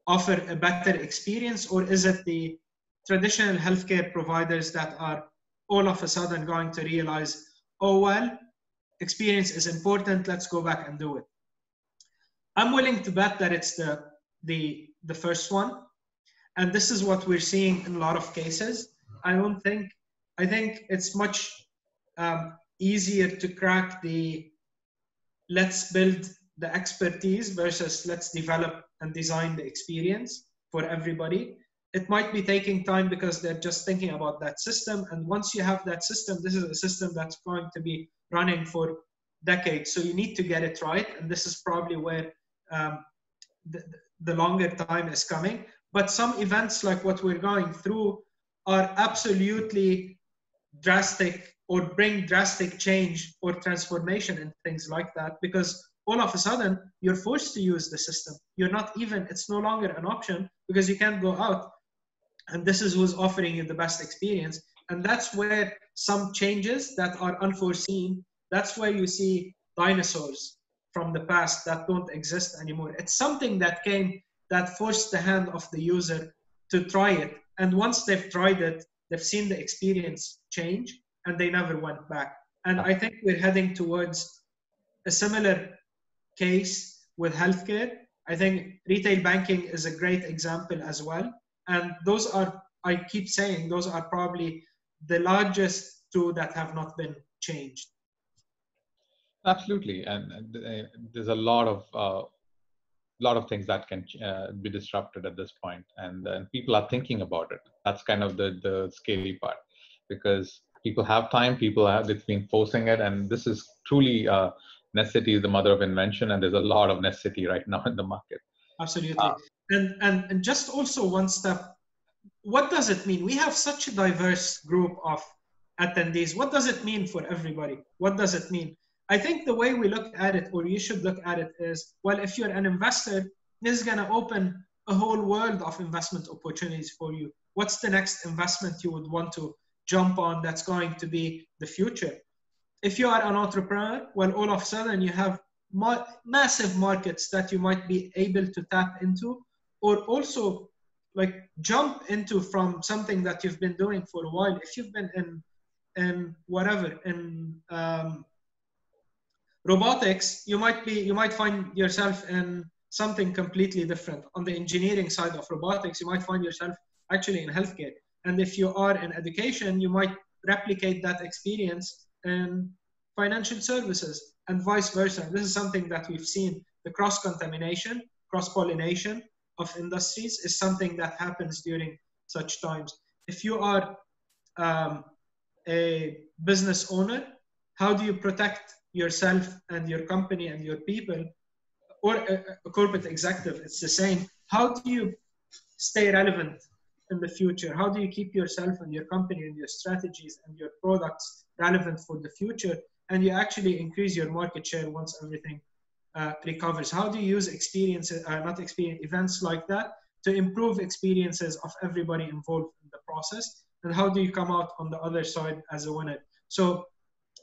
offer a better experience? Or is it the traditional healthcare providers that are all of a sudden going to realize, oh, well, experience is important, let's go back and do it? I'm willing to bet that it's the, the, the first one and this is what we're seeing in a lot of cases i don't think i think it's much um, easier to crack the let's build the expertise versus let's develop and design the experience for everybody. It might be taking time because they're just thinking about that system. And once you have that system this is a system that's going to be running for decades. So you need to get it right. And this is probably where um, the, the longer time is coming. But some events like what we're going through are absolutely drastic or bring drastic change or transformation and things like that because all of a sudden you're forced to use the system. You're not even it's no longer an option because you can't go out. And this is who's offering you the best experience. And that's where some changes that are unforeseen that's where you see dinosaurs from the past that don't exist anymore. It's something that came that forced the hand of the user to try it. And once they've tried it, they've seen the experience change and they never went back. And I think we're heading towards a similar case with healthcare. I think retail banking is a great example as well. And those are, I keep saying, those are probably the largest two that have not been changed. Absolutely. And uh, there's a lot of uh, lot of things that can uh, be disrupted at this point and, and people are thinking about it that's kind of the the scary part because people have time people have it's been forcing it and this is truly uh, necessity is the mother of invention and there's a lot of necessity right now in the market. Absolutely. Uh, and, and and just also one step what does it mean? We have such a diverse group of attendees. What does it mean for everybody? What does it mean? I think the way we look at it, or you should look at it, is well, if you're an investor, this is going to open a whole world of investment opportunities for you. What's the next investment you would want to jump on that's going to be the future? If you are an entrepreneur, well, all of a sudden you have ma- massive markets that you might be able to tap into, or also like jump into from something that you've been doing for a while. If you've been in in whatever in um, robotics you might be you might find yourself in something completely different on the engineering side of robotics you might find yourself actually in healthcare and if you are in education you might replicate that experience in financial services and vice versa. This is something that we've seen. The cross contamination cross pollination of industries is something that happens during such times. If you are um, a business owner how do you protect yourself and your company and your people? Or a, a corporate executive it's the same. How do you stay relevant in the future? How do you keep yourself and your company and your strategies and your products relevant for the future? And you actually increase your market share once everything uh, recovers. How do you use experiences uh, not experience events like that to improve experiences of everybody involved in the process? And how do you come out on the other side as a winner? So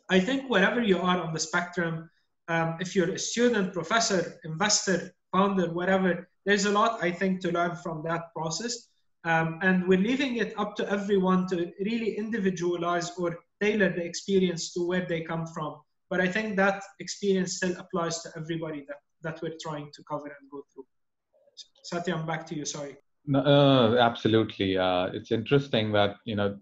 I think wherever you are on the spectrum, um, if you're a student, professor, investor, founder, whatever, there's a lot I think to learn from that process. Um, and we're leaving it up to everyone to really individualize or tailor the experience to where they come from. But I think that experience still applies to everybody that, that we're trying to cover and go through. Satya, I'm back to you. Sorry. Uh, absolutely. Uh, it's interesting that you know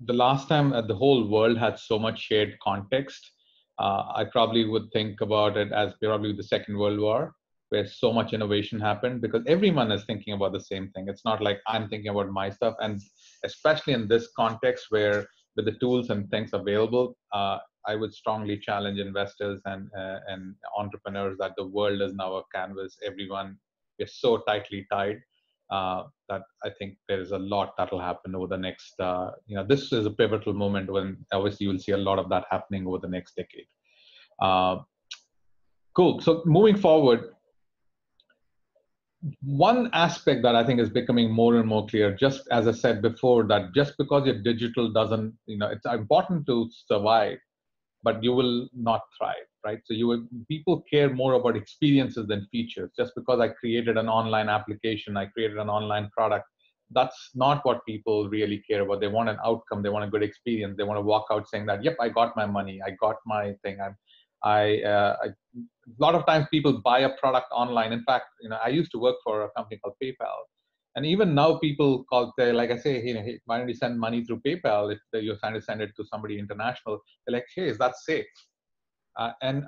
the last time that the whole world had so much shared context, uh, I probably would think about it as probably the Second World War, where so much innovation happened because everyone is thinking about the same thing. It's not like I'm thinking about my stuff. And especially in this context where with the tools and things available, uh, I would strongly challenge investors and, uh, and entrepreneurs that the world is now a canvas. Everyone is so tightly tied uh, that I think there is a lot that will happen over the next, uh, you know, this is a pivotal moment when obviously you will see a lot of that happening over the next decade. Uh, cool. So moving forward, one aspect that I think is becoming more and more clear, just as I said before, that just because you're digital doesn't, you know, it's important to survive, but you will not thrive, right? So you will, people care more about experiences than features. Just because I created an online application, I created an online product, that's not what people really care about. They want an outcome, they want a good experience, they want to walk out saying that, yep, I got my money, I got my thing, I'm I, uh, I, a lot of times people buy a product online. In fact, you know, I used to work for a company called PayPal, and even now people call they like I say, you know, hey, why don't you send money through PayPal if you're trying to send it to somebody international? They're like, hey, is that safe? Uh, and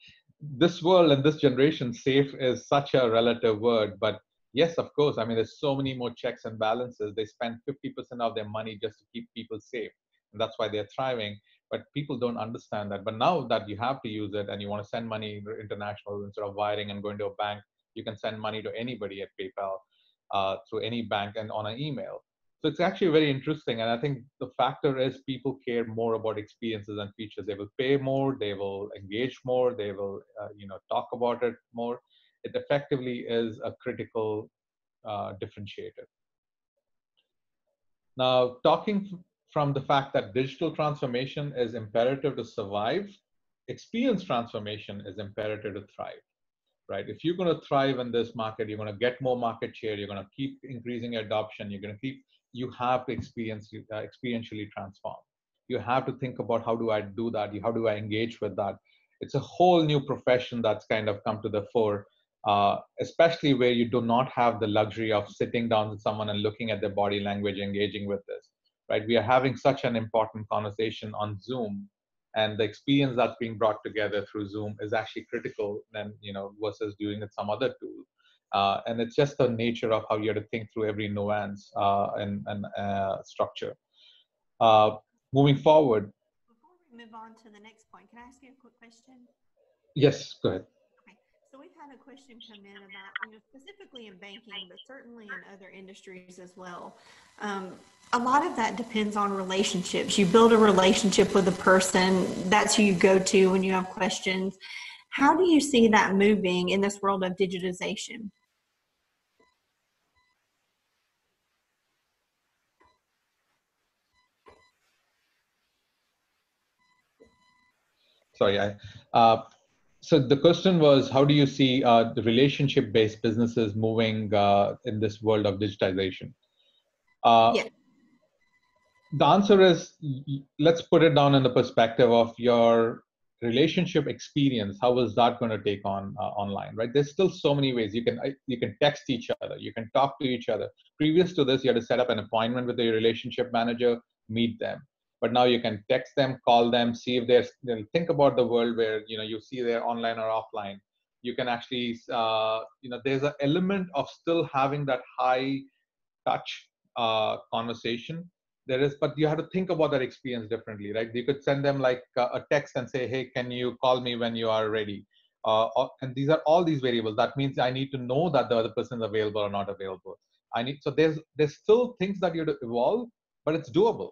this world and this generation, safe is such a relative word, but yes, of course. I mean, there's so many more checks and balances. They spend 50% of their money just to keep people safe, and that's why they're thriving but people don't understand that. But now that you have to use it and you want to send money international instead of wiring and going to a bank you can send money to anybody at paypal uh, through any bank and on an email. So it's actually very interesting and i think the factor is people care more about experiences and features. They will pay more they will engage more they will uh, you know talk about it more. It effectively is a critical uh, differentiator. Now talking from the fact that digital transformation is imperative to survive, experience transformation is imperative to thrive, right? If you're going to thrive in this market, you're going to get more market share, you're going to keep increasing adoption, you're going to keep, you have to experience, uh, experientially transform. You have to think about how do I do that? How do I engage with that? It's a whole new profession that's kind of come to the fore, uh, especially where you do not have the luxury of sitting down with someone and looking at their body language, engaging with this right? We are having such an important conversation on Zoom, and the experience that's being brought together through Zoom is actually critical than you know versus doing it some other tool. Uh, and it's just the nature of how you have to think through every nuance uh, and, and uh, structure. Uh, moving forward. Before we move on to the next point, can I ask you a quick question? Yes, go ahead. Had a question come in about, you know, specifically in banking, but certainly in other industries as well. Um, a lot of that depends on relationships. You build a relationship with a person, that's who you go to when you have questions. How do you see that moving in this world of digitization? Sorry, I, uh, so the question was, how do you see uh, the relationship-based businesses moving uh, in this world of digitization? Uh, yeah. the answer is let's put it down in the perspective of your relationship experience. How is that going to take on uh, online right? There's still so many ways. You can you can text each other. You can talk to each other. Previous to this you had to set up an appointment with your relationship manager meet them but now you can text them call them see if they're know, think about the world where you know you see they're online or offline. You can actually uh, you know there's an element of still having that high touch uh, conversation. There is but you have to think about that experience differently right? You could send them like a text and say hey can you call me when you are ready? Uh, and these are all these variables. That means i need to know that the other person is available or not available. I need so there's there's still things that you have to evolve but it's doable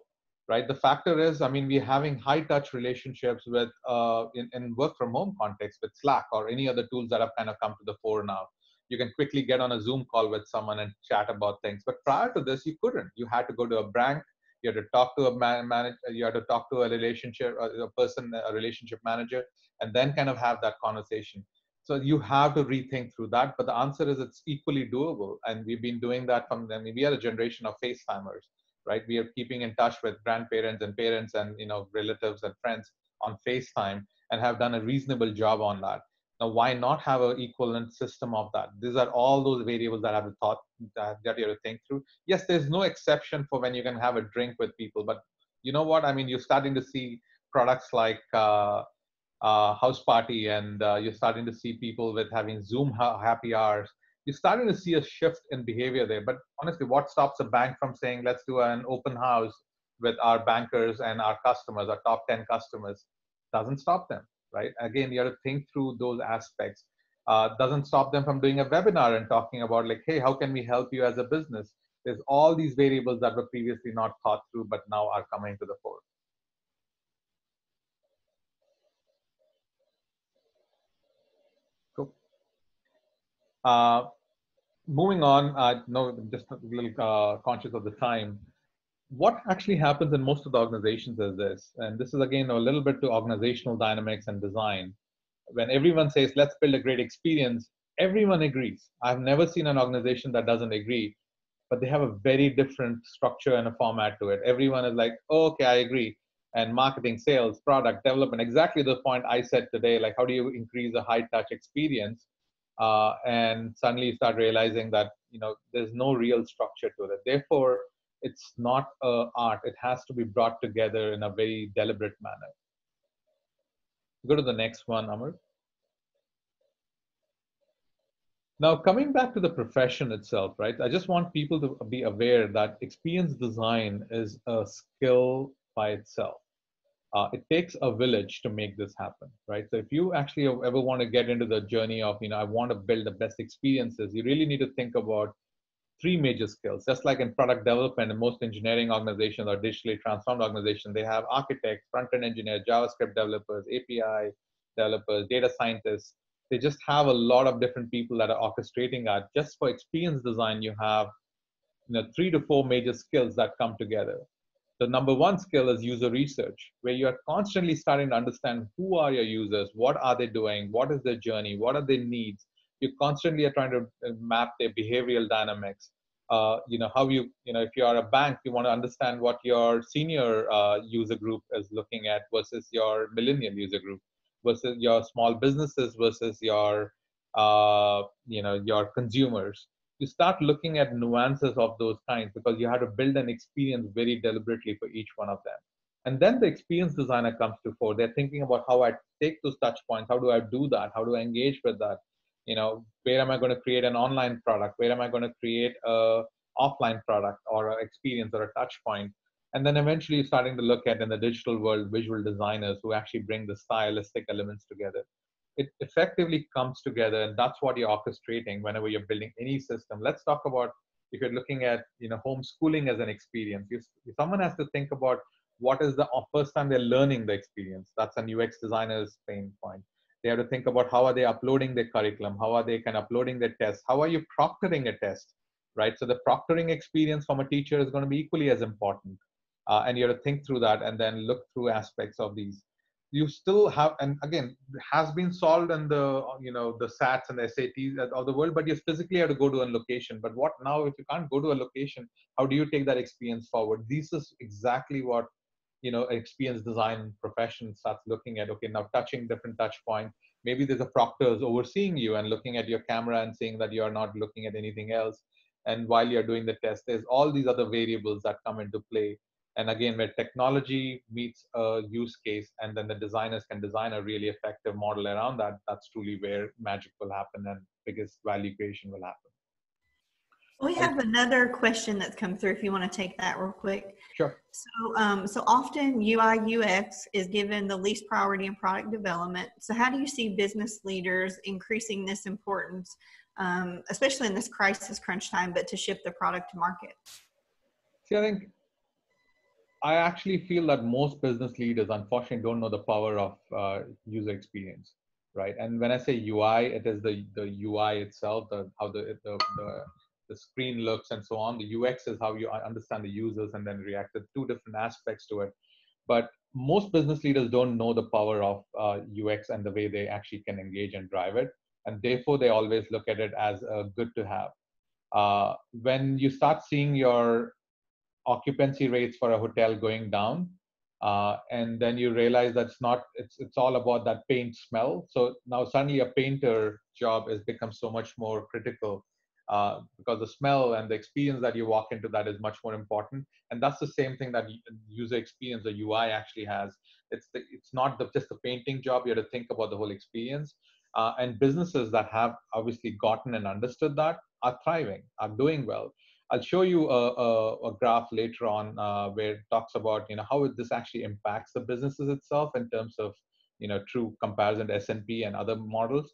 right? The factor is i mean we're having high touch relationships with uh, in, in work from home context with slack or any other tools that have kind of come to the fore now. You can quickly get on a zoom call with someone and chat about things. But prior to this you couldn't. You had to go to a bank. You had to talk to a man, manager you had to talk to a relationship a person a relationship manager and then kind of have that conversation. So you have to rethink through that. But the answer is it's equally doable. And we've been doing that from I mean, we are a generation of facetimers right we are keeping in touch with grandparents and parents and you know relatives and friends on facetime and have done a reasonable job on that now, why not have an equivalent system of that? These are all those variables that I have thought that, that you have to think through. Yes, there's no exception for when you can have a drink with people, but you know what? I mean, you're starting to see products like uh, uh, Houseparty and uh, you're starting to see people with having Zoom ha- happy hours. You're starting to see a shift in behavior there. But honestly, what stops a bank from saying, let's do an open house with our bankers and our customers, our top 10 customers? Doesn't stop them, right? Again, you have to think through those aspects. Uh, doesn't stop them from doing a webinar and talking about, like, hey, how can we help you as a business? There's all these variables that were previously not thought through, but now are coming to the fore. Uh, moving on, I know I'm just a little uh, conscious of the time. What actually happens in most of the organizations is this, and this is again a little bit to organizational dynamics and design. When everyone says, let's build a great experience, everyone agrees. I've never seen an organization that doesn't agree, but they have a very different structure and a format to it. Everyone is like, oh, okay, I agree. And marketing, sales, product development, exactly the point I said today, like how do you increase a high touch experience? Uh, and suddenly you start realizing that you know there's no real structure to it. Therefore it's not a art. It has to be brought together in a very deliberate manner. Go to the next one Amr. Now coming back to the profession itself right? I just want people to be aware that experience design is a skill by itself uh, it takes a village to make this happen right? So if you actually ever want to get into the journey of you know i want to build the best experiences you really need to think about three major skills. Just like in product development in most engineering organizations or digitally transformed organizations they have architects front-end engineers javascript developers api developers data scientists. They just have a lot of different people that are orchestrating that just for experience design you have you know three to four major skills that come together the number one skill is user research, where you're constantly starting to understand who are your users, what are they doing, what is their journey, what are their needs. You constantly are trying to uh, map their behavioral dynamics. Uh, you know how you you know if you are a bank, you want to understand what your senior uh, user group is looking at versus your millennial user group versus your small businesses versus your uh, you know your consumers you start looking at nuances of those kinds because you have to build an experience very deliberately for each one of them. And then the experience designer comes to fore. They're thinking about how I take those touch points. How do I do that? How do I engage with that? You know, where am I going to create an online product? Where am I going to create a offline product or an experience or a touch point? And then eventually starting to look at in the digital world, visual designers who actually bring the stylistic elements together it effectively comes together and that's what you're orchestrating whenever you're building any system. Let's talk about if you're looking at you know homeschooling as an experience. You, someone has to think about what is the first time they're learning the experience that's an ux designer's pain point. They have to think about how are they uploading their curriculum how are they kind of uploading their tests how are you proctoring a test right? So the proctoring experience from a teacher is going to be equally as important uh, and you have to think through that and then look through aspects of these you still have and again has been solved in the you know the sats and the sats of the world but you physically have to go to a location. But what now if you can't go to a location how do you take that experience forward? This is exactly what you know experience design profession starts looking at. Okay now touching different touch points. Maybe there's a proctors overseeing you and looking at your camera and saying that you're not looking at anything else. And while you're doing the test there's all these other variables that come into play and again where technology meets a use case and then the designers can design a really effective model around that that's truly where magic will happen and biggest value creation will happen. We have another question that's come through if you want to take that real quick. Sure. So um, so often ui ux is given the least priority in product development. So how do you see business leaders increasing this importance um, especially in this crisis crunch time but to ship the product to market? See i think I actually feel that most business leaders, unfortunately, don't know the power of uh, user experience, right? And when I say UI, it is the the UI itself, the how the, the the the screen looks and so on. The UX is how you understand the users and then react. The two different aspects to it. But most business leaders don't know the power of uh, UX and the way they actually can engage and drive it, and therefore they always look at it as a good to have. Uh, when you start seeing your occupancy rates for a hotel going down uh, and then you realize that's not it's it's all about that paint smell. So now suddenly a painter job has become so much more critical uh, because the smell and the experience that you walk into that is much more important. And that's the same thing that user experience the ui actually has. It's the, it's not the, just the painting job you have to think about the whole experience. Uh, and businesses that have obviously gotten and understood that are thriving are doing well i'll show you a, a, a graph later on uh, where it talks about you know how this actually impacts the businesses itself in terms of you know true comparison to s&p and other models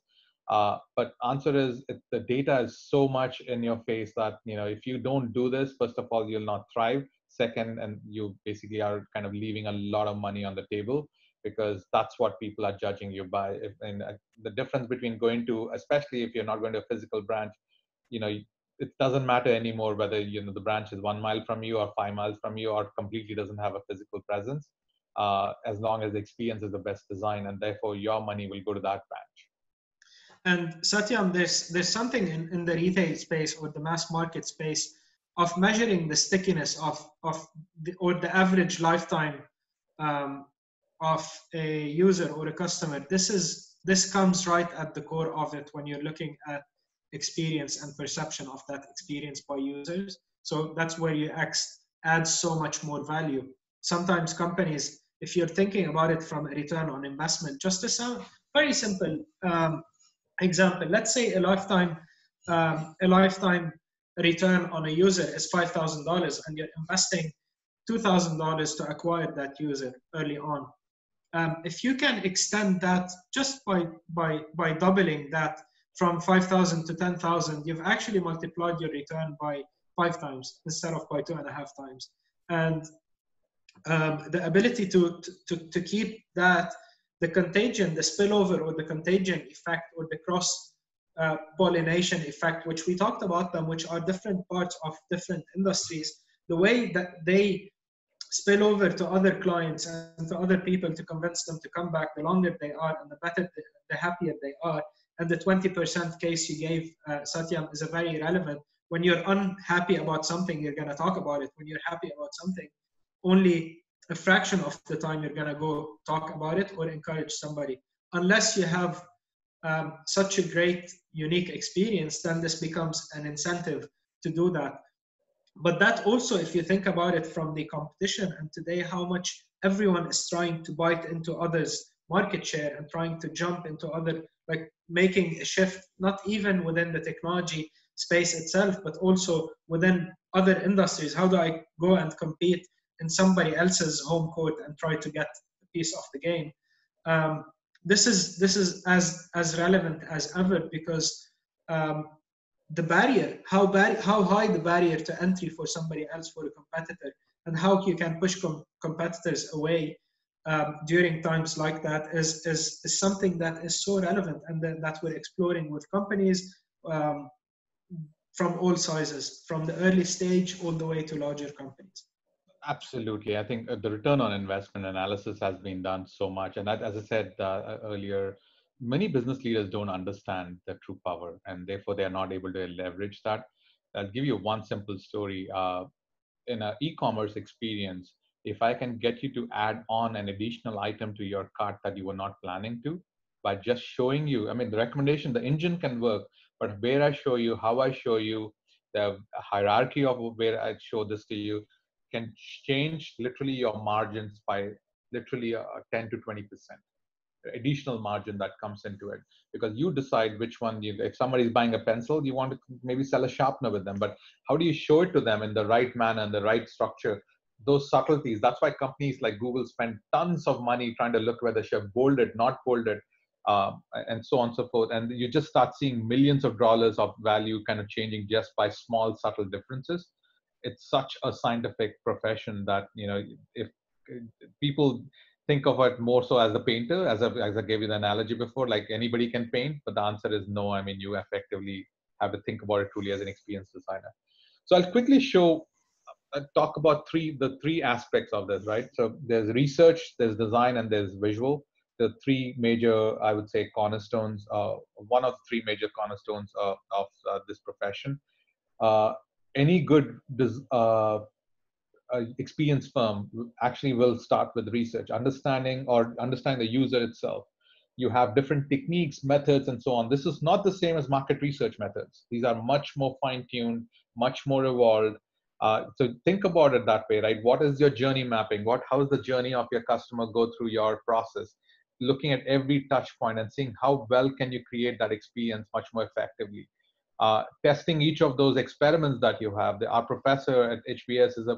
uh, but answer is the data is so much in your face that you know if you don't do this, first of all, you'll not thrive. Second, and you basically are kind of leaving a lot of money on the table because that's what people are judging you by. If, and uh, the difference between going to, especially if you're not going to a physical branch, you know, it doesn't matter anymore whether you know the branch is one mile from you or five miles from you or completely doesn't have a physical presence. Uh, as long as the experience is the best design, and therefore your money will go to that branch. And Satyam, there's there's something in, in the retail space or the mass market space of measuring the stickiness of of the, or the average lifetime um, of a user or a customer. This is this comes right at the core of it when you're looking at experience and perception of that experience by users. So that's where you add so much more value. Sometimes companies, if you're thinking about it from a return on investment, just a very simple um, example, let's say a lifetime um, a lifetime return on a user is five thousand dollars, and you're investing two thousand dollars to acquire that user early on. Um, if you can extend that just by by by doubling that from five thousand to ten thousand, you've actually multiplied your return by five times instead of by two and a half times. And um, the ability to, to to keep that the contagion, the spillover or the contagion effect or the cross uh, pollination effect, which we talked about them, which are different parts of different industries, the way that they spill over to other clients and to other people to convince them to come back, the longer they are and the better, the happier they are. And the 20% case you gave, uh, Satyam, is a very relevant. When you're unhappy about something, you're going to talk about it. When you're happy about something, only a fraction of the time you're going to go talk about it or encourage somebody. Unless you have um, such a great, unique experience, then this becomes an incentive to do that. But that also, if you think about it from the competition and today, how much everyone is trying to bite into others' market share and trying to jump into other, like making a shift, not even within the technology space itself, but also within other industries. How do I go and compete in somebody else's home court and try to get a piece of the game. Um, this is this is as as relevant as ever because um, the barrier, how bar- how high the barrier to entry for somebody else for a competitor, and how you can push com- competitors away um, during times like that is, is is something that is so relevant and that, that we're exploring with companies um, from all sizes, from the early stage all the way to larger companies. Absolutely. I think uh, the return on investment analysis has been done so much. And that, as I said uh, uh, earlier, many business leaders don't understand the true power and therefore they are not able to leverage that. I'll give you one simple story. Uh, in an e-commerce experience, if I can get you to add on an additional item to your cart that you were not planning to, by just showing you, I mean, the recommendation, the engine can work, but where I show you, how I show you, the hierarchy of where I show this to you, can change literally your margins by literally uh, 10 to 20 percent. Additional margin that comes into it because you decide which one you if somebody is buying a pencil you want to maybe sell a sharpener with them but how do you show it to them in the right manner and the right structure those subtleties. That's why companies like google spend tons of money trying to look whether should bolded not bolded um, and so on and so forth. And you just start seeing millions of dollars of value kind of changing just by small subtle differences. It's such a scientific profession that you know if people think of it more so as a painter as I, as I gave you the analogy before like anybody can paint but the answer is no. I mean you effectively have to think about it truly as an experienced designer. So i'll quickly show talk about three the three aspects of this right so there's research there's design and there's visual the three major i would say cornerstones uh, one of the three major cornerstones uh, of uh, this profession uh, any good uh, uh, experienced firm actually will start with research, understanding or understanding the user itself. you have different techniques, methods, and so on. This is not the same as market research methods. These are much more fine-tuned, much more evolved. Uh, so think about it that way, right? What is your journey mapping? What how is the journey of your customer go through your process? Looking at every touch point and seeing how well can you create that experience much more effectively. Uh, testing each of those experiments that you have. The, our professor at HBS is, a,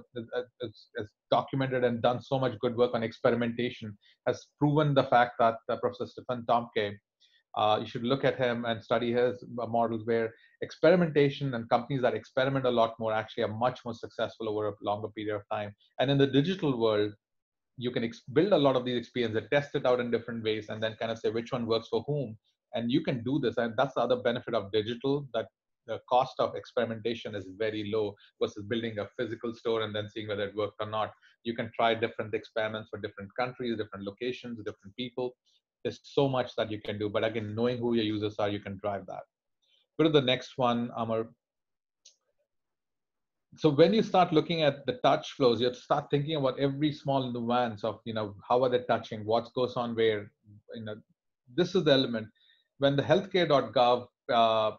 is, documented and done so much good work on experimentation, has proven the fact that uh, Professor Stephen Thomke, uh, you should look at him and study his uh, models where experimentation and companies that experiment a lot more actually are much more successful over a longer period of time. And in the digital world, you can build a lot of these experiences, test it out in different ways, and then kind of say which one works for whom. And you can do this and that's the other benefit of digital that the cost of experimentation is very low versus building a physical store and then seeing whether it worked or not. You can try different experiments for different countries different locations different people there's so much that you can do but again knowing who your users are you can drive that. Go to the next one Amr. So when you start looking at the touch flows you have to start thinking about every small nuance of you know how are they touching what goes on where you know. This is the element. When the healthcare.gov uh,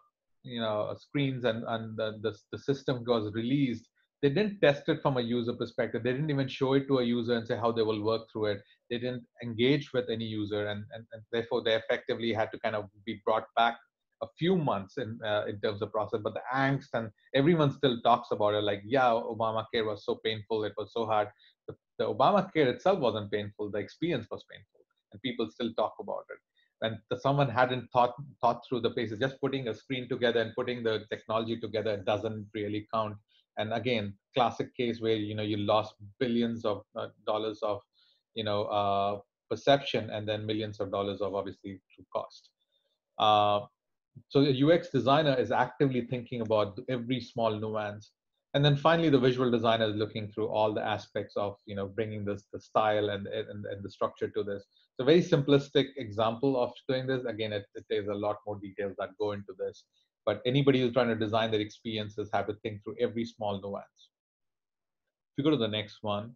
you know screens and and the, the, the system was released they didn't test it from a user perspective. They didn't even show it to a user and say how they will work through it they didn't engage with any user and, and, and therefore they effectively had to kind of be brought back a few months in uh, in terms of process. But the angst and everyone still talks about it like yeah obamacare was so painful it was so hard. The, the obamacare itself wasn't painful the experience was painful and people still talk about it. And someone hadn't thought thought through the paces just putting a screen together and putting the technology together doesn't really count. And again classic case where you know you lost billions of uh, dollars of you know uh, perception and then millions of dollars of obviously through cost. Uh, so the ux designer is actively thinking about every small nuance. And then finally the visual designer is looking through all the aspects of you know bringing this the style and and, and the structure to this. It's a very simplistic example of doing this. Again it, it there's a lot more details that go into this. But anybody who's trying to design their experiences have to think through every small nuance. If you go to the next one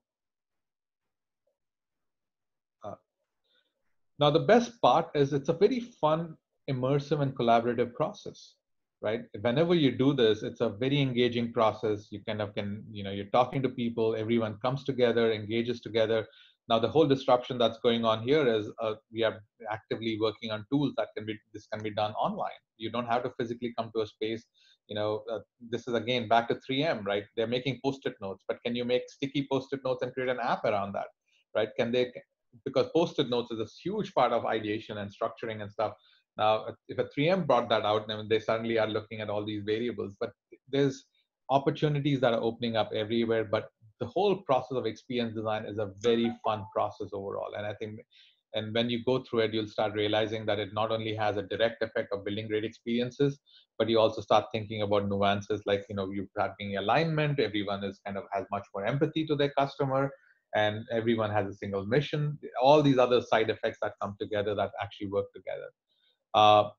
now the best part is it's a very fun immersive and collaborative process right? Whenever you do this it's a very engaging process. You kind of can you know you're talking to people everyone comes together engages together. Now the whole disruption that's going on here is uh, we are actively working on tools that can be this can be done online. You don't have to physically come to a space you know uh, this is again back to 3m right? They're making post-it notes but can you make sticky post-it notes and create an app around that right? Can they because post-it notes is a huge part of ideation and structuring and stuff now, if a 3M brought that out, then they suddenly are looking at all these variables. But there's opportunities that are opening up everywhere. But the whole process of experience design is a very fun process overall. And I think, and when you go through it, you'll start realizing that it not only has a direct effect of building great experiences, but you also start thinking about nuances like, you know, you having alignment, everyone is kind of has much more empathy to their customer and everyone has a single mission all these other side effects that come together that actually work together uh,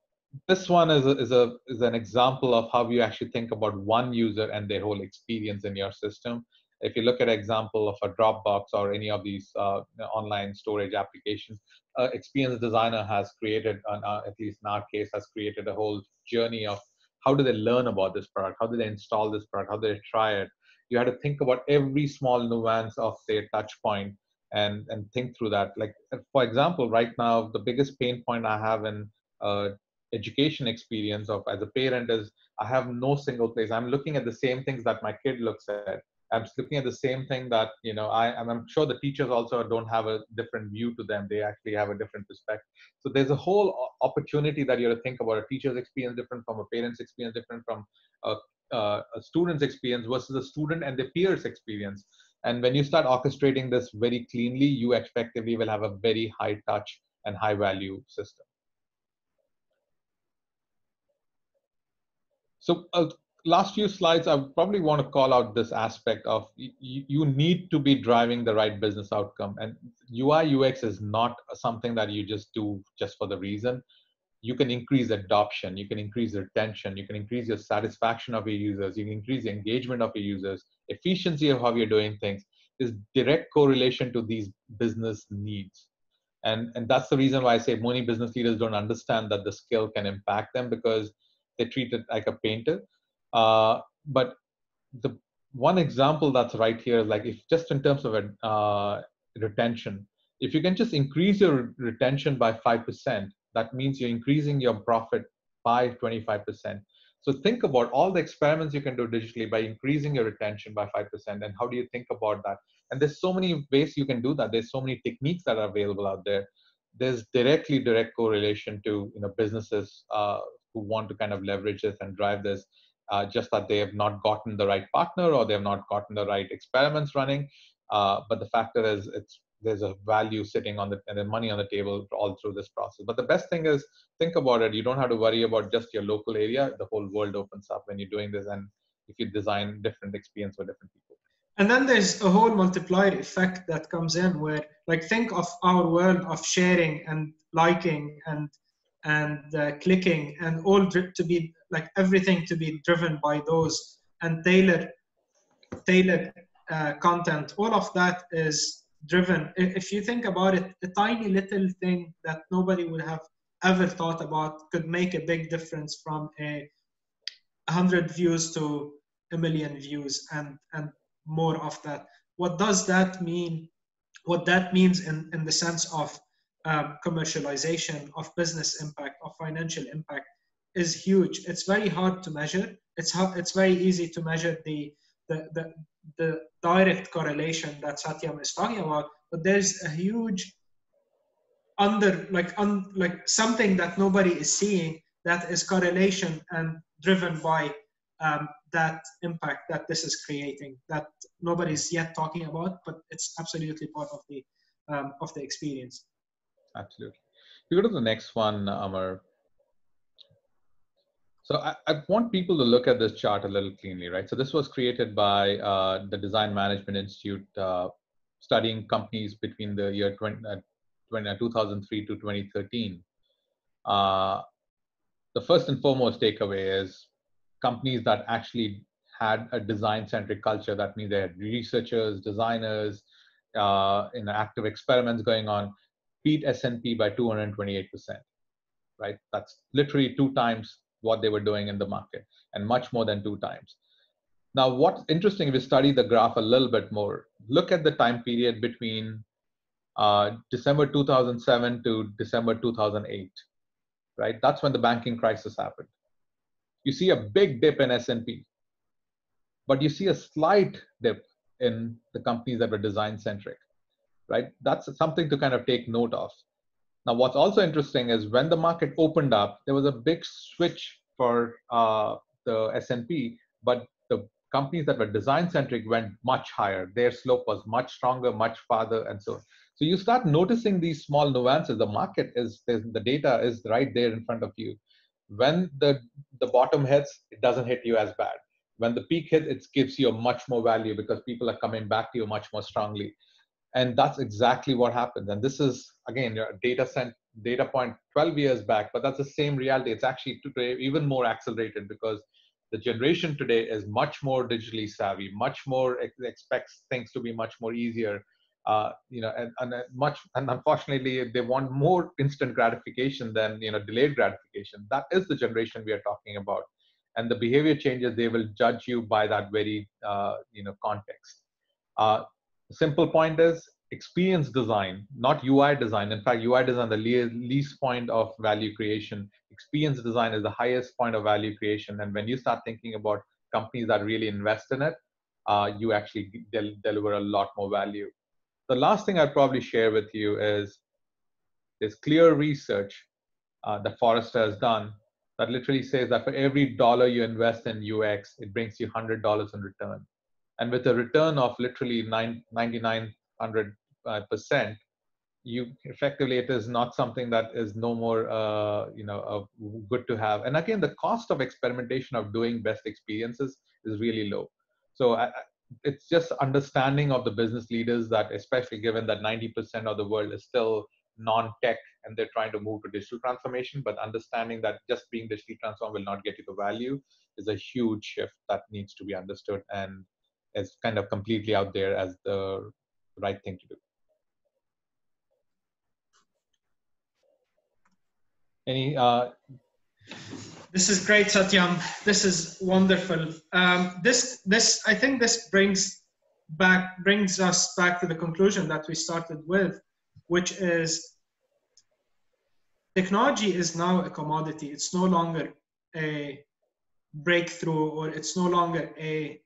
this one is, a, is, a, is an example of how you actually think about one user and their whole experience in your system. If you look at example of a Dropbox or any of these uh, online storage applications, uh, Experience Designer has created, uh, at least in our case, has created a whole journey of how do they learn about this product? How do they install this product? How do they try it? You had to think about every small nuance of their touch point and, and think through that. Like, for example, right now, the biggest pain point I have in uh, education experience of as a parent is I have no single place. I'm looking at the same things that my kid looks at. I'm looking at the same thing that you know. I I'm sure the teachers also don't have a different view to them. They actually have a different perspective. So there's a whole opportunity that you have to think about. A teacher's experience different from a parent's experience, different from a, uh, a student's experience versus a student and their peers' experience. And when you start orchestrating this very cleanly, you effectively will have a very high touch and high value system. So uh, last few slides, I probably want to call out this aspect of you need to be driving the right business outcome. And UI UX is not something that you just do just for the reason. You can increase adoption, you can increase retention, you can increase your satisfaction of your users, you can increase the engagement of your users, efficiency of how you're doing things. There's direct correlation to these business needs. and and that's the reason why i say many business leaders don't understand that the skill can impact them because they treat it like a painter uh, but the one example that's right here is like if just in terms of uh, retention if you can just increase your retention by 5% that means you're increasing your profit by 25% so think about all the experiments you can do digitally by increasing your retention by 5% and how do you think about that? And there's so many ways you can do that. There's so many techniques that are available out there. There's directly direct correlation to you know businesses uh, who want to kind of leverage this and drive this uh, just that they have not gotten the right partner or they have not gotten the right experiments running. Uh, but the factor is it's there's a value sitting on the and then money on the table all through this process. But the best thing is think about it. You don't have to worry about just your local area. The whole world opens up when you're doing this and if you design different experience for different people. And then there's a whole multiplier effect that comes in where like think of our world of sharing and liking and and uh, clicking and all to be like everything to be driven by those and tailor tailor uh, content. All of that is driven if you think about it a tiny little thing that nobody would have ever thought about could make a big difference from a 100 views to a million views and and more of that. What does that mean? What that means in, in the sense of um, commercialization, of business impact, of financial impact is huge. It's very hard to measure. It's hard, it's very easy to measure the, the, the, the direct correlation that Satyam is talking about, but there's a huge under like un, like something that nobody is seeing that is correlation and driven by um, that impact that this is creating that nobody's yet talking about, but it's absolutely part of the um, of the experience. Absolutely. We go to the next one, Amr. So I, I, want people to look at this chart a little cleanly, right? So this was created by uh, the Design Management Institute, uh, studying companies between the year 20, uh, 20, uh, 2003 to 2013. Uh, the first and foremost takeaway is companies that actually had a design centric culture. That means they had researchers, designers, uh, in active experiments going on, beat S&P by 228%, right? That's literally two times what they were doing in the market and much more than two times. Now, what's interesting, if you study the graph a little bit more, look at the time period between uh, December 2007 to December 2008, right? That's when the banking crisis happened you see a big dip in S&P, but you see a slight dip in the companies that were design centric, right? That's something to kind of take note of. Now, what's also interesting is when the market opened up, there was a big switch for uh, the S&P, but the companies that were design centric went much higher. Their slope was much stronger, much farther, and so on. So you start noticing these small nuances. The market is the data is right there in front of you when the the bottom hits it doesn't hit you as bad when the peak hits it gives you much more value because people are coming back to you much more strongly and that's exactly what happened and this is again data sent data point 12 years back but that's the same reality it's actually today even more accelerated because the generation today is much more digitally savvy much more expects things to be much more easier uh, you know, and, and much, and unfortunately, they want more instant gratification than you know delayed gratification. That is the generation we are talking about, and the behavior changes they will judge you by that very uh, you know context. Uh, simple point is experience design, not UI design. In fact, UI design the least point of value creation. Experience design is the highest point of value creation, and when you start thinking about companies that really invest in it, uh, you actually del- deliver a lot more value the last thing I'd probably share with you is there's clear research uh, that Forrester has done that literally says that for every dollar you invest in UX, it brings you $100 in return. And with a return of literally 9,900 uh, percent, you effectively it is not something that is no more uh, you know uh, good to have. And again, the cost of experimentation of doing best experiences is really low. So I, it's just understanding of the business leaders that especially given that 90% of the world is still non-tech and they're trying to move to digital transformation but understanding that just being digitally transformed will not get you the value is a huge shift that needs to be understood and is kind of completely out there as the right thing to do Any? Uh... This is great, Satyam. This is wonderful. Um, this, this, I think, this brings back brings us back to the conclusion that we started with, which is technology is now a commodity. It's no longer a breakthrough or it's no longer a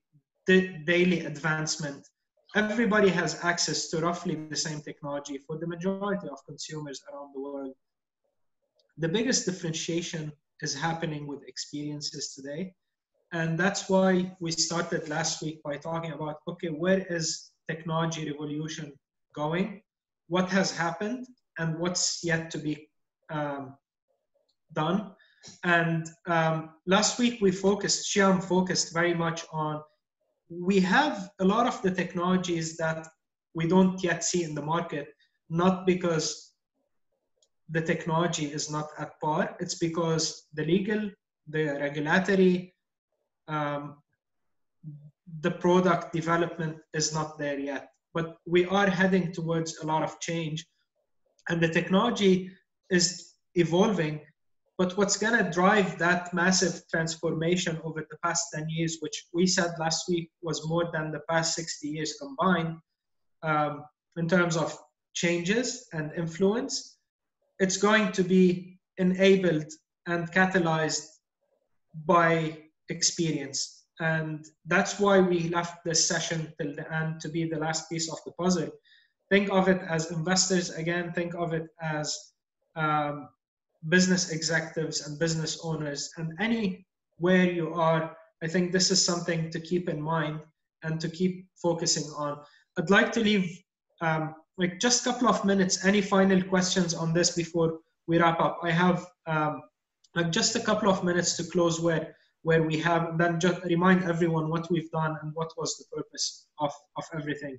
daily advancement. Everybody has access to roughly the same technology for the majority of consumers around the world. The biggest differentiation is happening with experiences today. And that's why we started last week by talking about okay, where is technology revolution going? What has happened and what's yet to be um, done? And um, last week we focused, Shyam focused very much on we have a lot of the technologies that we don't yet see in the market, not because the technology is not at par, it's because the legal, the regulatory, um, the product development is not there yet. But we are heading towards a lot of change, and the technology is evolving but what's going to drive that massive transformation over the past 10 years, which we said last week was more than the past 60 years combined, um, in terms of changes and influence, it's going to be enabled and catalyzed by experience. And that's why we left this session till the end to be the last piece of the puzzle. Think of it as investors, again, think of it as um, business executives and business owners and anywhere you are i think this is something to keep in mind and to keep focusing on. I'd like to leave um, like just a couple of minutes any final questions on this before we wrap up? I have um, like just a couple of minutes to close where where we have and then just remind everyone what we've done and what was the purpose of of everything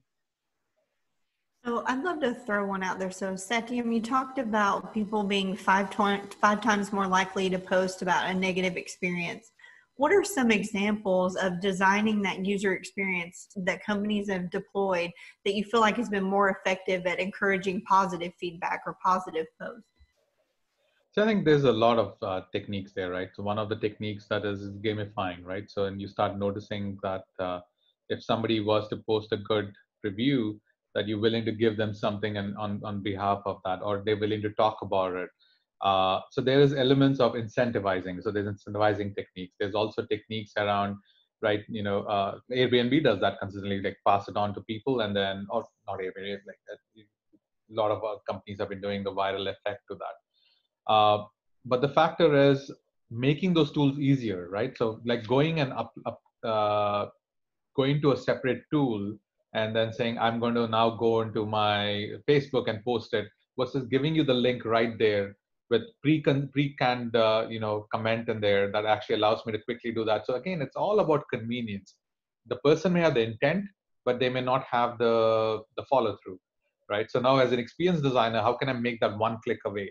so I'd love to throw one out there. So Satyam, you talked about people being five, five times more likely to post about a negative experience. What are some examples of designing that user experience that companies have deployed that you feel like has been more effective at encouraging positive feedback or positive posts? So I think there's a lot of uh, techniques there, right? So one of the techniques that is gamifying, right? So and you start noticing that uh, if somebody was to post a good review, that you're willing to give them something and on, on behalf of that or they're willing to talk about it. Uh, so there is elements of incentivizing. So there's incentivizing techniques. There's also techniques around right you know uh, airbnb does that consistently like pass it on to people and then or not airbnb like uh, a lot of companies have been doing the viral effect to that. Uh, but the factor is making those tools easier right? So like going and up, up uh, going to a separate tool and then saying i'm going to now go into my facebook and post it versus giving you the link right there with pre pre-canned uh, you know comment in there that actually allows me to quickly do that. So again it's all about convenience. The person may have the intent but they may not have the the follow through right? So now as an experience designer how can i make that one click away?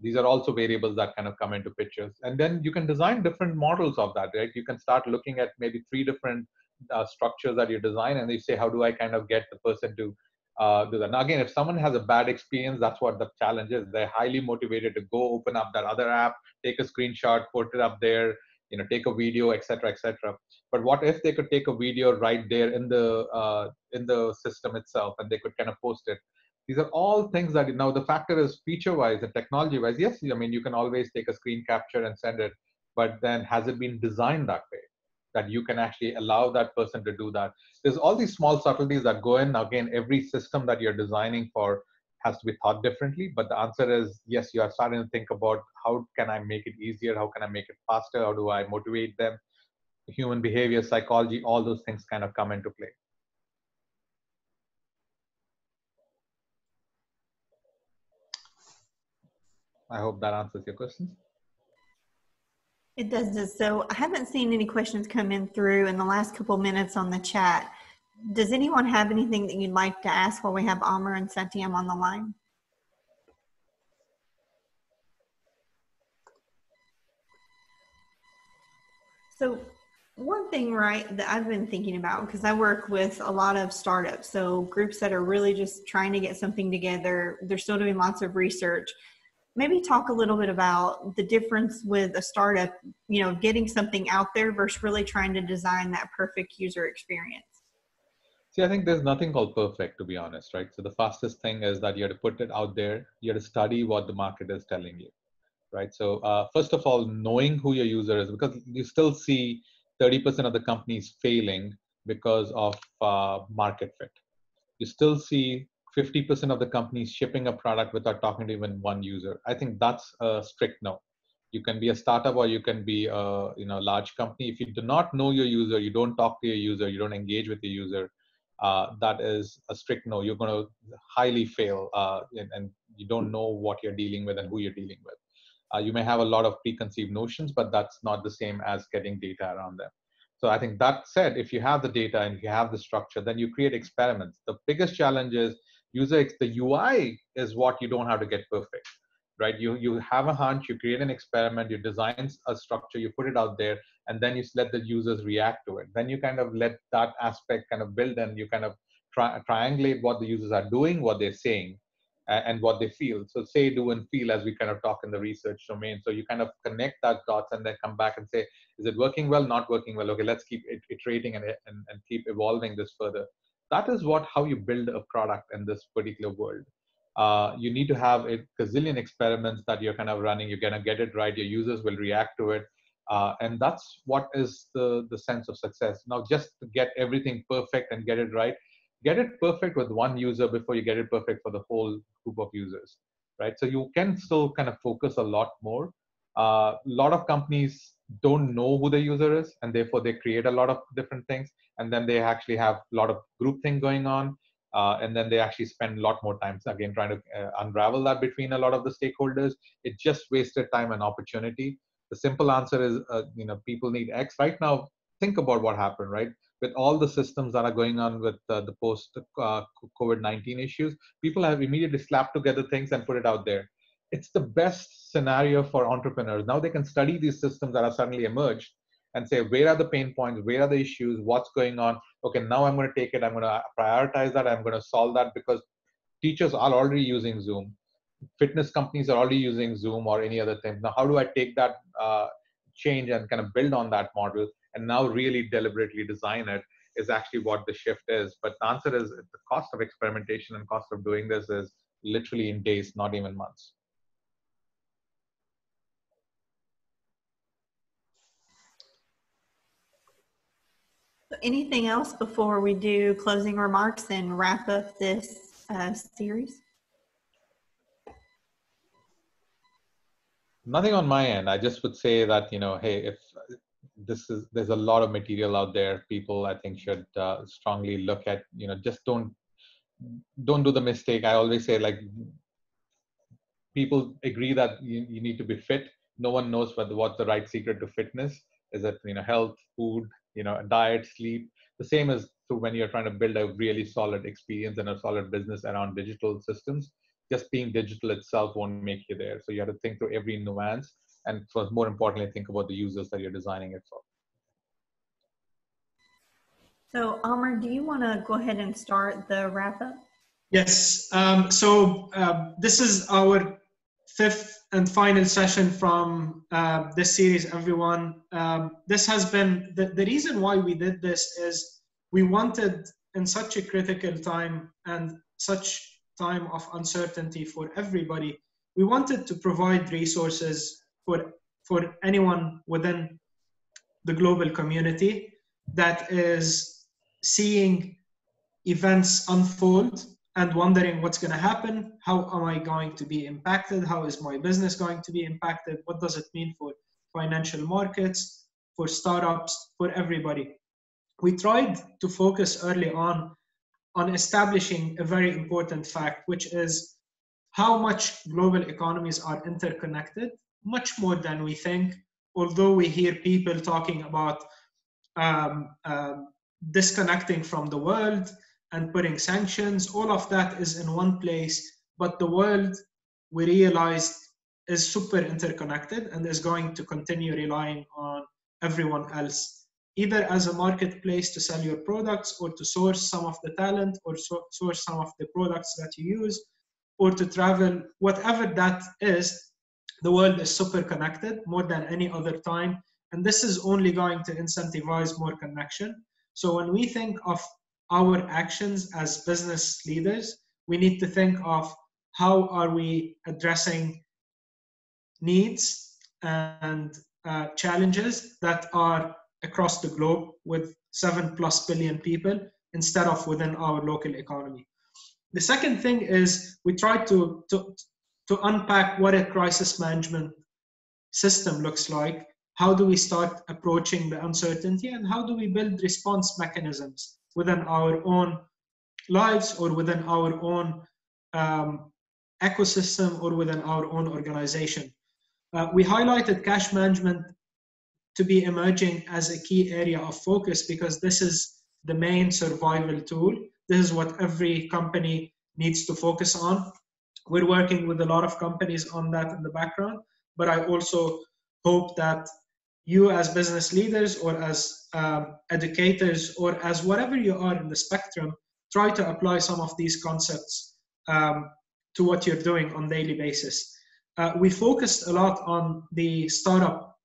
These are also variables that kind of come into pictures. And then you can design different models of that right? You can start looking at maybe three different uh, structures that you design and you say how do i kind of get the person to uh, do that? Now again if someone has a bad experience that's what the challenge is. They're highly motivated to go open up that other app take a screenshot put it up there you know take a video etc etc but what if they could take a video right there in the uh, in the system itself and they could kind of post it? These are all things that now the factor is feature wise and technology wise yes i mean you can always take a screen capture and send it but then has it been designed that way that you can actually allow that person to do that. There's all these small subtleties that go in. Again, every system that you're designing for has to be thought differently. But the answer is yes, you are starting to think about how can I make it easier? How can I make it faster? How do I motivate them? Human behavior, psychology, all those things kind of come into play. I hope that answers your questions. It does. So I haven't seen any questions come in through in the last couple minutes on the chat. Does anyone have anything that you'd like to ask while we have Amr and Satyam on the line? So one thing, right, that I've been thinking about because I work with a lot of startups, so groups that are really just trying to get something together. They're still doing lots of research maybe talk a little bit about the difference with a startup, you know, getting something out there versus really trying to design that perfect user experience. See, I think there's nothing called perfect, to be honest, right? So the fastest thing is that you have to put it out there. You have to study what the market is telling you, right? So uh, first of all, knowing who your user is, because you still see 30% of the companies failing because of uh, market fit. You still see 50% of the companies shipping a product without talking to even one user. I think that's a strict no. You can be a startup or you can be a you know large company. If you do not know your user, you don't talk to your user, you don't engage with your user, uh, that is a strict no. You're going to highly fail, uh, and, and, you don't know what you're dealing with and who you're dealing with. Uh, you may have a lot of preconceived notions, but that's not the same as getting data around them. So I think that said, if you have the data and you have the structure, then you create experiments. The biggest challenge is user the UI is what you don't have to get perfect, right? You you have a hunch, you create an experiment, you design a structure, you put it out there, and then you let the users react to it. Then you kind of let that aspect kind of build, and you kind of tri- triangulate what the users are doing, what they're saying, and what they feel. So say, do, and feel as we kind of talk in the research domain. So you kind of connect that dots and then come back and say, is it working well, not working well? Okay, let's keep iterating and, and, and keep evolving this further. That is what how you build a product in this particular world. Uh, you need to have a gazillion experiments that you're kind of running. You're gonna get it right. Your users will react to it. Uh, and that's what is the, the sense of success. Now, just to get everything perfect and get it right, get it perfect with one user before you get it perfect for the whole group of users, right? So you can still kind of focus a lot more. A uh, lot of companies don't know who the user is, and therefore they create a lot of different things, and then they actually have a lot of group thing going on, uh, and then they actually spend a lot more time again trying to uh, unravel that between a lot of the stakeholders. It just wasted time and opportunity. The simple answer is, uh, you know, people need X. Right now, think about what happened, right? with all the systems that are going on with uh, the post uh, COVID 19 issues, people have immediately slapped together things and put it out there. It's the best scenario for entrepreneurs. Now they can study these systems that are suddenly emerged and say, where are the pain points? Where are the issues? What's going on? Okay, now I'm going to take it. I'm going to prioritize that. I'm going to solve that because teachers are already using Zoom. Fitness companies are already using Zoom or any other thing. Now, how do I take that uh, change and kind of build on that model and now really deliberately design it is actually what the shift is. But the answer is the cost of experimentation and cost of doing this is literally in days, not even months. Anything else before we do closing remarks and wrap up this uh, series? Nothing on my end. I just would say that you know, hey, if this is there's a lot of material out there people i think should uh, strongly look at you know just don't don't do the mistake i always say like people agree that you, you need to be fit no one knows what, what's the right secret to fitness is it you know health food you know diet sleep the same as when you're trying to build a really solid experience and a solid business around digital systems just being digital itself won't make you there so you have to think through every nuance and for more importantly, think about the users that you're designing it for. So, Amr, do you want to go ahead and start the wrap up? Yes. Um, so, uh, this is our fifth and final session from uh, this series, everyone. Um, this has been the, the reason why we did this is we wanted, in such a critical time and such time of uncertainty for everybody, we wanted to provide resources for, for anyone within the global community that is seeing events unfold and wondering what's going to happen. How am i going to be impacted? How is my business going to be impacted? What does it mean for financial markets for startups for everybody? We tried to focus early on on establishing a very important fact which is how much global economies are interconnected much more than we think. Although we hear people talking about um, um, disconnecting from the world and putting sanctions, all of that is in one place. But the world, we realized, is super interconnected and is going to continue relying on everyone else, either as a marketplace to sell your products or to source some of the talent or so source some of the products that you use or to travel, whatever that is, the world is super connected more than any other time, and this is only going to incentivize more connection. So when we think of our actions as business leaders, we need to think of how are we addressing needs and uh, challenges that are across the globe with seven plus billion people instead of within our local economy. The second thing is we try to, to, to unpack what a crisis management system looks like. How do we start approaching the uncertainty and how do we build response mechanisms within our own lives or within our own um, ecosystem or within our own organization. Uh, we highlighted cash management to be emerging as a key area of focus because this is the main survival tool. This is what every company needs to focus on. We're working with a lot of companies on that in the background, but I also hope that you as business leaders or as um, educators or as whatever you are in the spectrum try to apply some of these concepts um, to what you're doing on daily basis. Uh, we focused a lot on the startup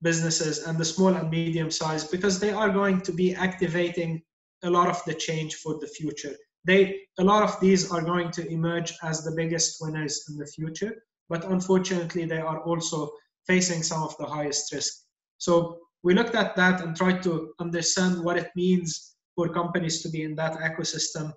businesses and the small and medium size because they are going to be activating a lot of the change for the future. They a lot of these are going to emerge as the biggest winners in the future but unfortunately they are also facing some of the highest risk so we looked at that and tried to understand what it means for companies to be in that ecosystem.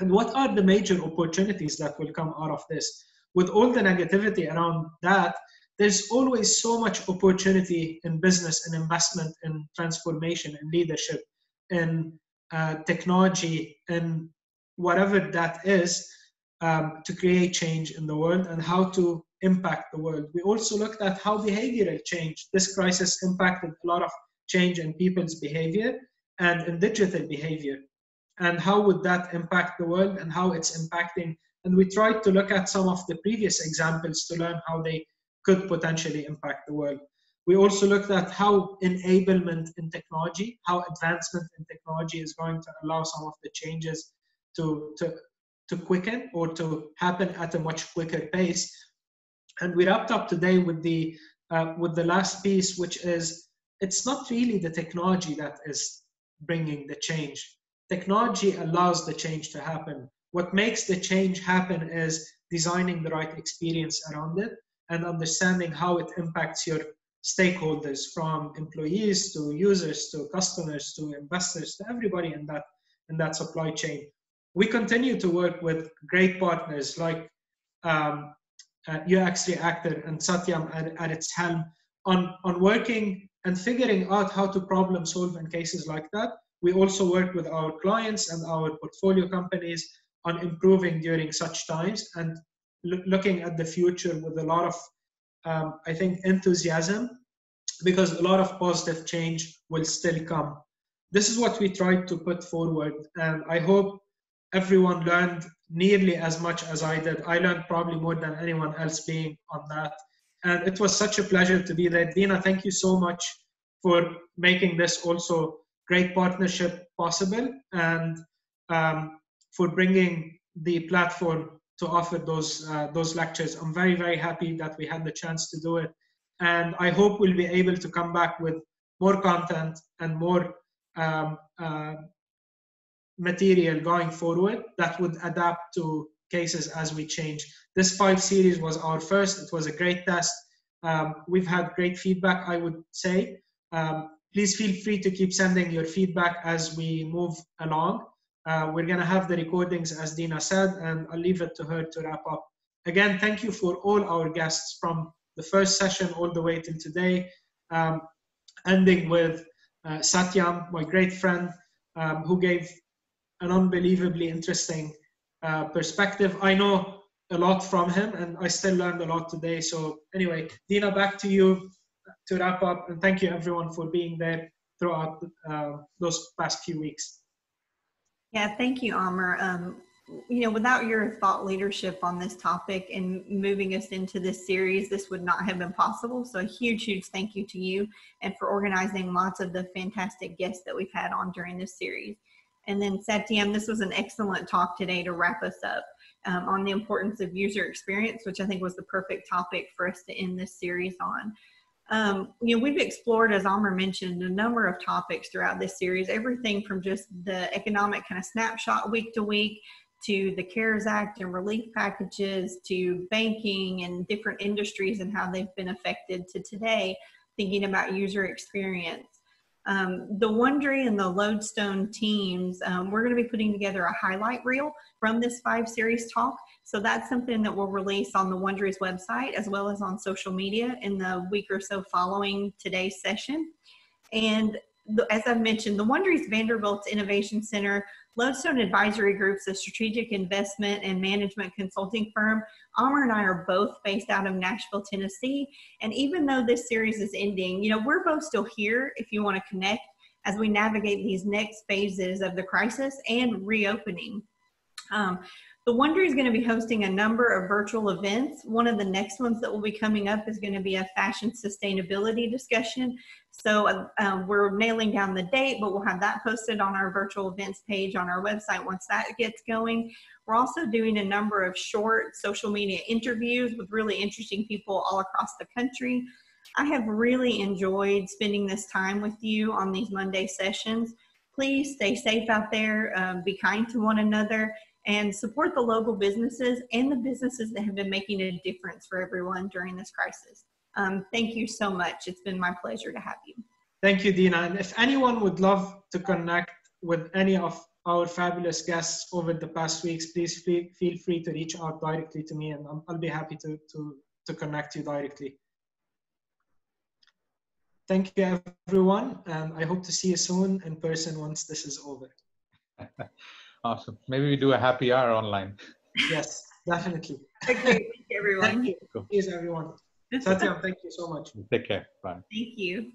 And what are the major opportunities that will come out of this? With all the negativity around that there's always so much opportunity in business and investment in transformation and leadership in uh, technology and whatever that is um, to create change in the world and how to impact the world. We also looked at how behavioral change, this crisis impacted a lot of change in people's behavior and in digital behavior. And how would that impact the world and how it's impacting. And we tried to look at some of the previous examples to learn how they could potentially impact the world. We also looked at how enablement in technology, how advancement in technology is going to allow some of the changes to, to, to quicken or to happen at a much quicker pace and we wrapped up today with the uh, with the last piece, which is it's not really the technology that is bringing the change. Technology allows the change to happen. What makes the change happen is designing the right experience around it and understanding how it impacts your stakeholders from employees to users to customers to investors to everybody in that in that supply chain we continue to work with great partners like um, uh, UXReactor and Satyam at, at its helm on, on working and figuring out how to problem solve in cases like that. We also work with our clients and our portfolio companies on improving during such times and lo- looking at the future with a lot of, um, I think, enthusiasm because a lot of positive change will still come. This is what we tried to put forward, and I hope everyone learned nearly as much as I did. I learned probably more than anyone else being on that. And it was such a pleasure to be there. Deanna, thank you so much for making this also great partnership possible and um, for bringing the platform to offer those uh, those lectures. I'm very very happy that we had the chance to do it, and I hope we'll be able to come back with more content and more um, uh, material going forward that would adapt to cases as we change. This five series was our first. It was a great test. Um, we've had great feedback, I would say. Um, please feel free to keep sending your feedback as we move along. Uh, we're going to have the recordings, as Deanna said, and I'll leave it to her to wrap up. Again, thank you for all our guests from the first session all the way till today, um, ending with uh, Satyam, my great friend, um, who gave an unbelievably interesting uh, perspective. I know a lot from him, and I still learned a lot today. So anyway, Deanna, back to you to wrap up, and thank you everyone for being there throughout uh, those past few weeks. Yeah, thank you, Amr. Um, you know, without your thought leadership on this topic and moving us into this series, this would not have been possible. So, a huge, huge thank you to you and for organizing lots of the fantastic guests that we've had on during this series. And then Satyam, this was an excellent talk today to wrap us up. um, on the importance of user experience, which I think was the perfect topic for us to end this series on. Um, you know, we've explored, as Amr mentioned, a number of topics throughout this series, everything from just the economic kind of snapshot week to week to the CARES Act and relief packages to banking and different industries and how they've been affected to today, thinking about user experience. Um, the Wond'ry and the Lodestone teams, um, we're going to be putting together a highlight reel from this five series talk. So that's something that we'll release on the Wond'ry's website as well as on social media in the week or so following today's session. And as I've mentioned, the Wond'ry's Vanderbilt's Innovation Center Lodestone Advisory Group's a strategic investment and management consulting firm. Amr and I are both based out of Nashville, Tennessee. And even though this series is ending, you know, we're both still here if you want to connect as we navigate these next phases of the crisis and reopening. Um, the Wond'ry is going to be hosting a number of virtual events. One of the next ones that will be coming up is going to be a fashion sustainability discussion. So um, we're nailing down the date, but we'll have that posted on our virtual events page on our website once that gets going. We're also doing a number of short social media interviews with really interesting people all across the country. I have really enjoyed spending this time with you on these Monday sessions. Please stay safe out there, um, be kind to one another, and support the local businesses and the businesses that have been making a difference for everyone during this crisis. Um, thank you so much. It's been my pleasure to have you. Thank you, Deanna. And if anyone would love to connect with any of our fabulous guests over the past weeks, please feel, feel free to reach out directly to me and I'll, I'll be happy to, to, to connect you directly. Thank you, everyone. And I hope to see you soon in person once this is over. Awesome. Maybe we do a happy hour online. Yes, definitely. Okay, thank you, everyone. Thank you. Cool. Cheers, everyone. Satyam, thank you so much. Take care. Bye. Thank you.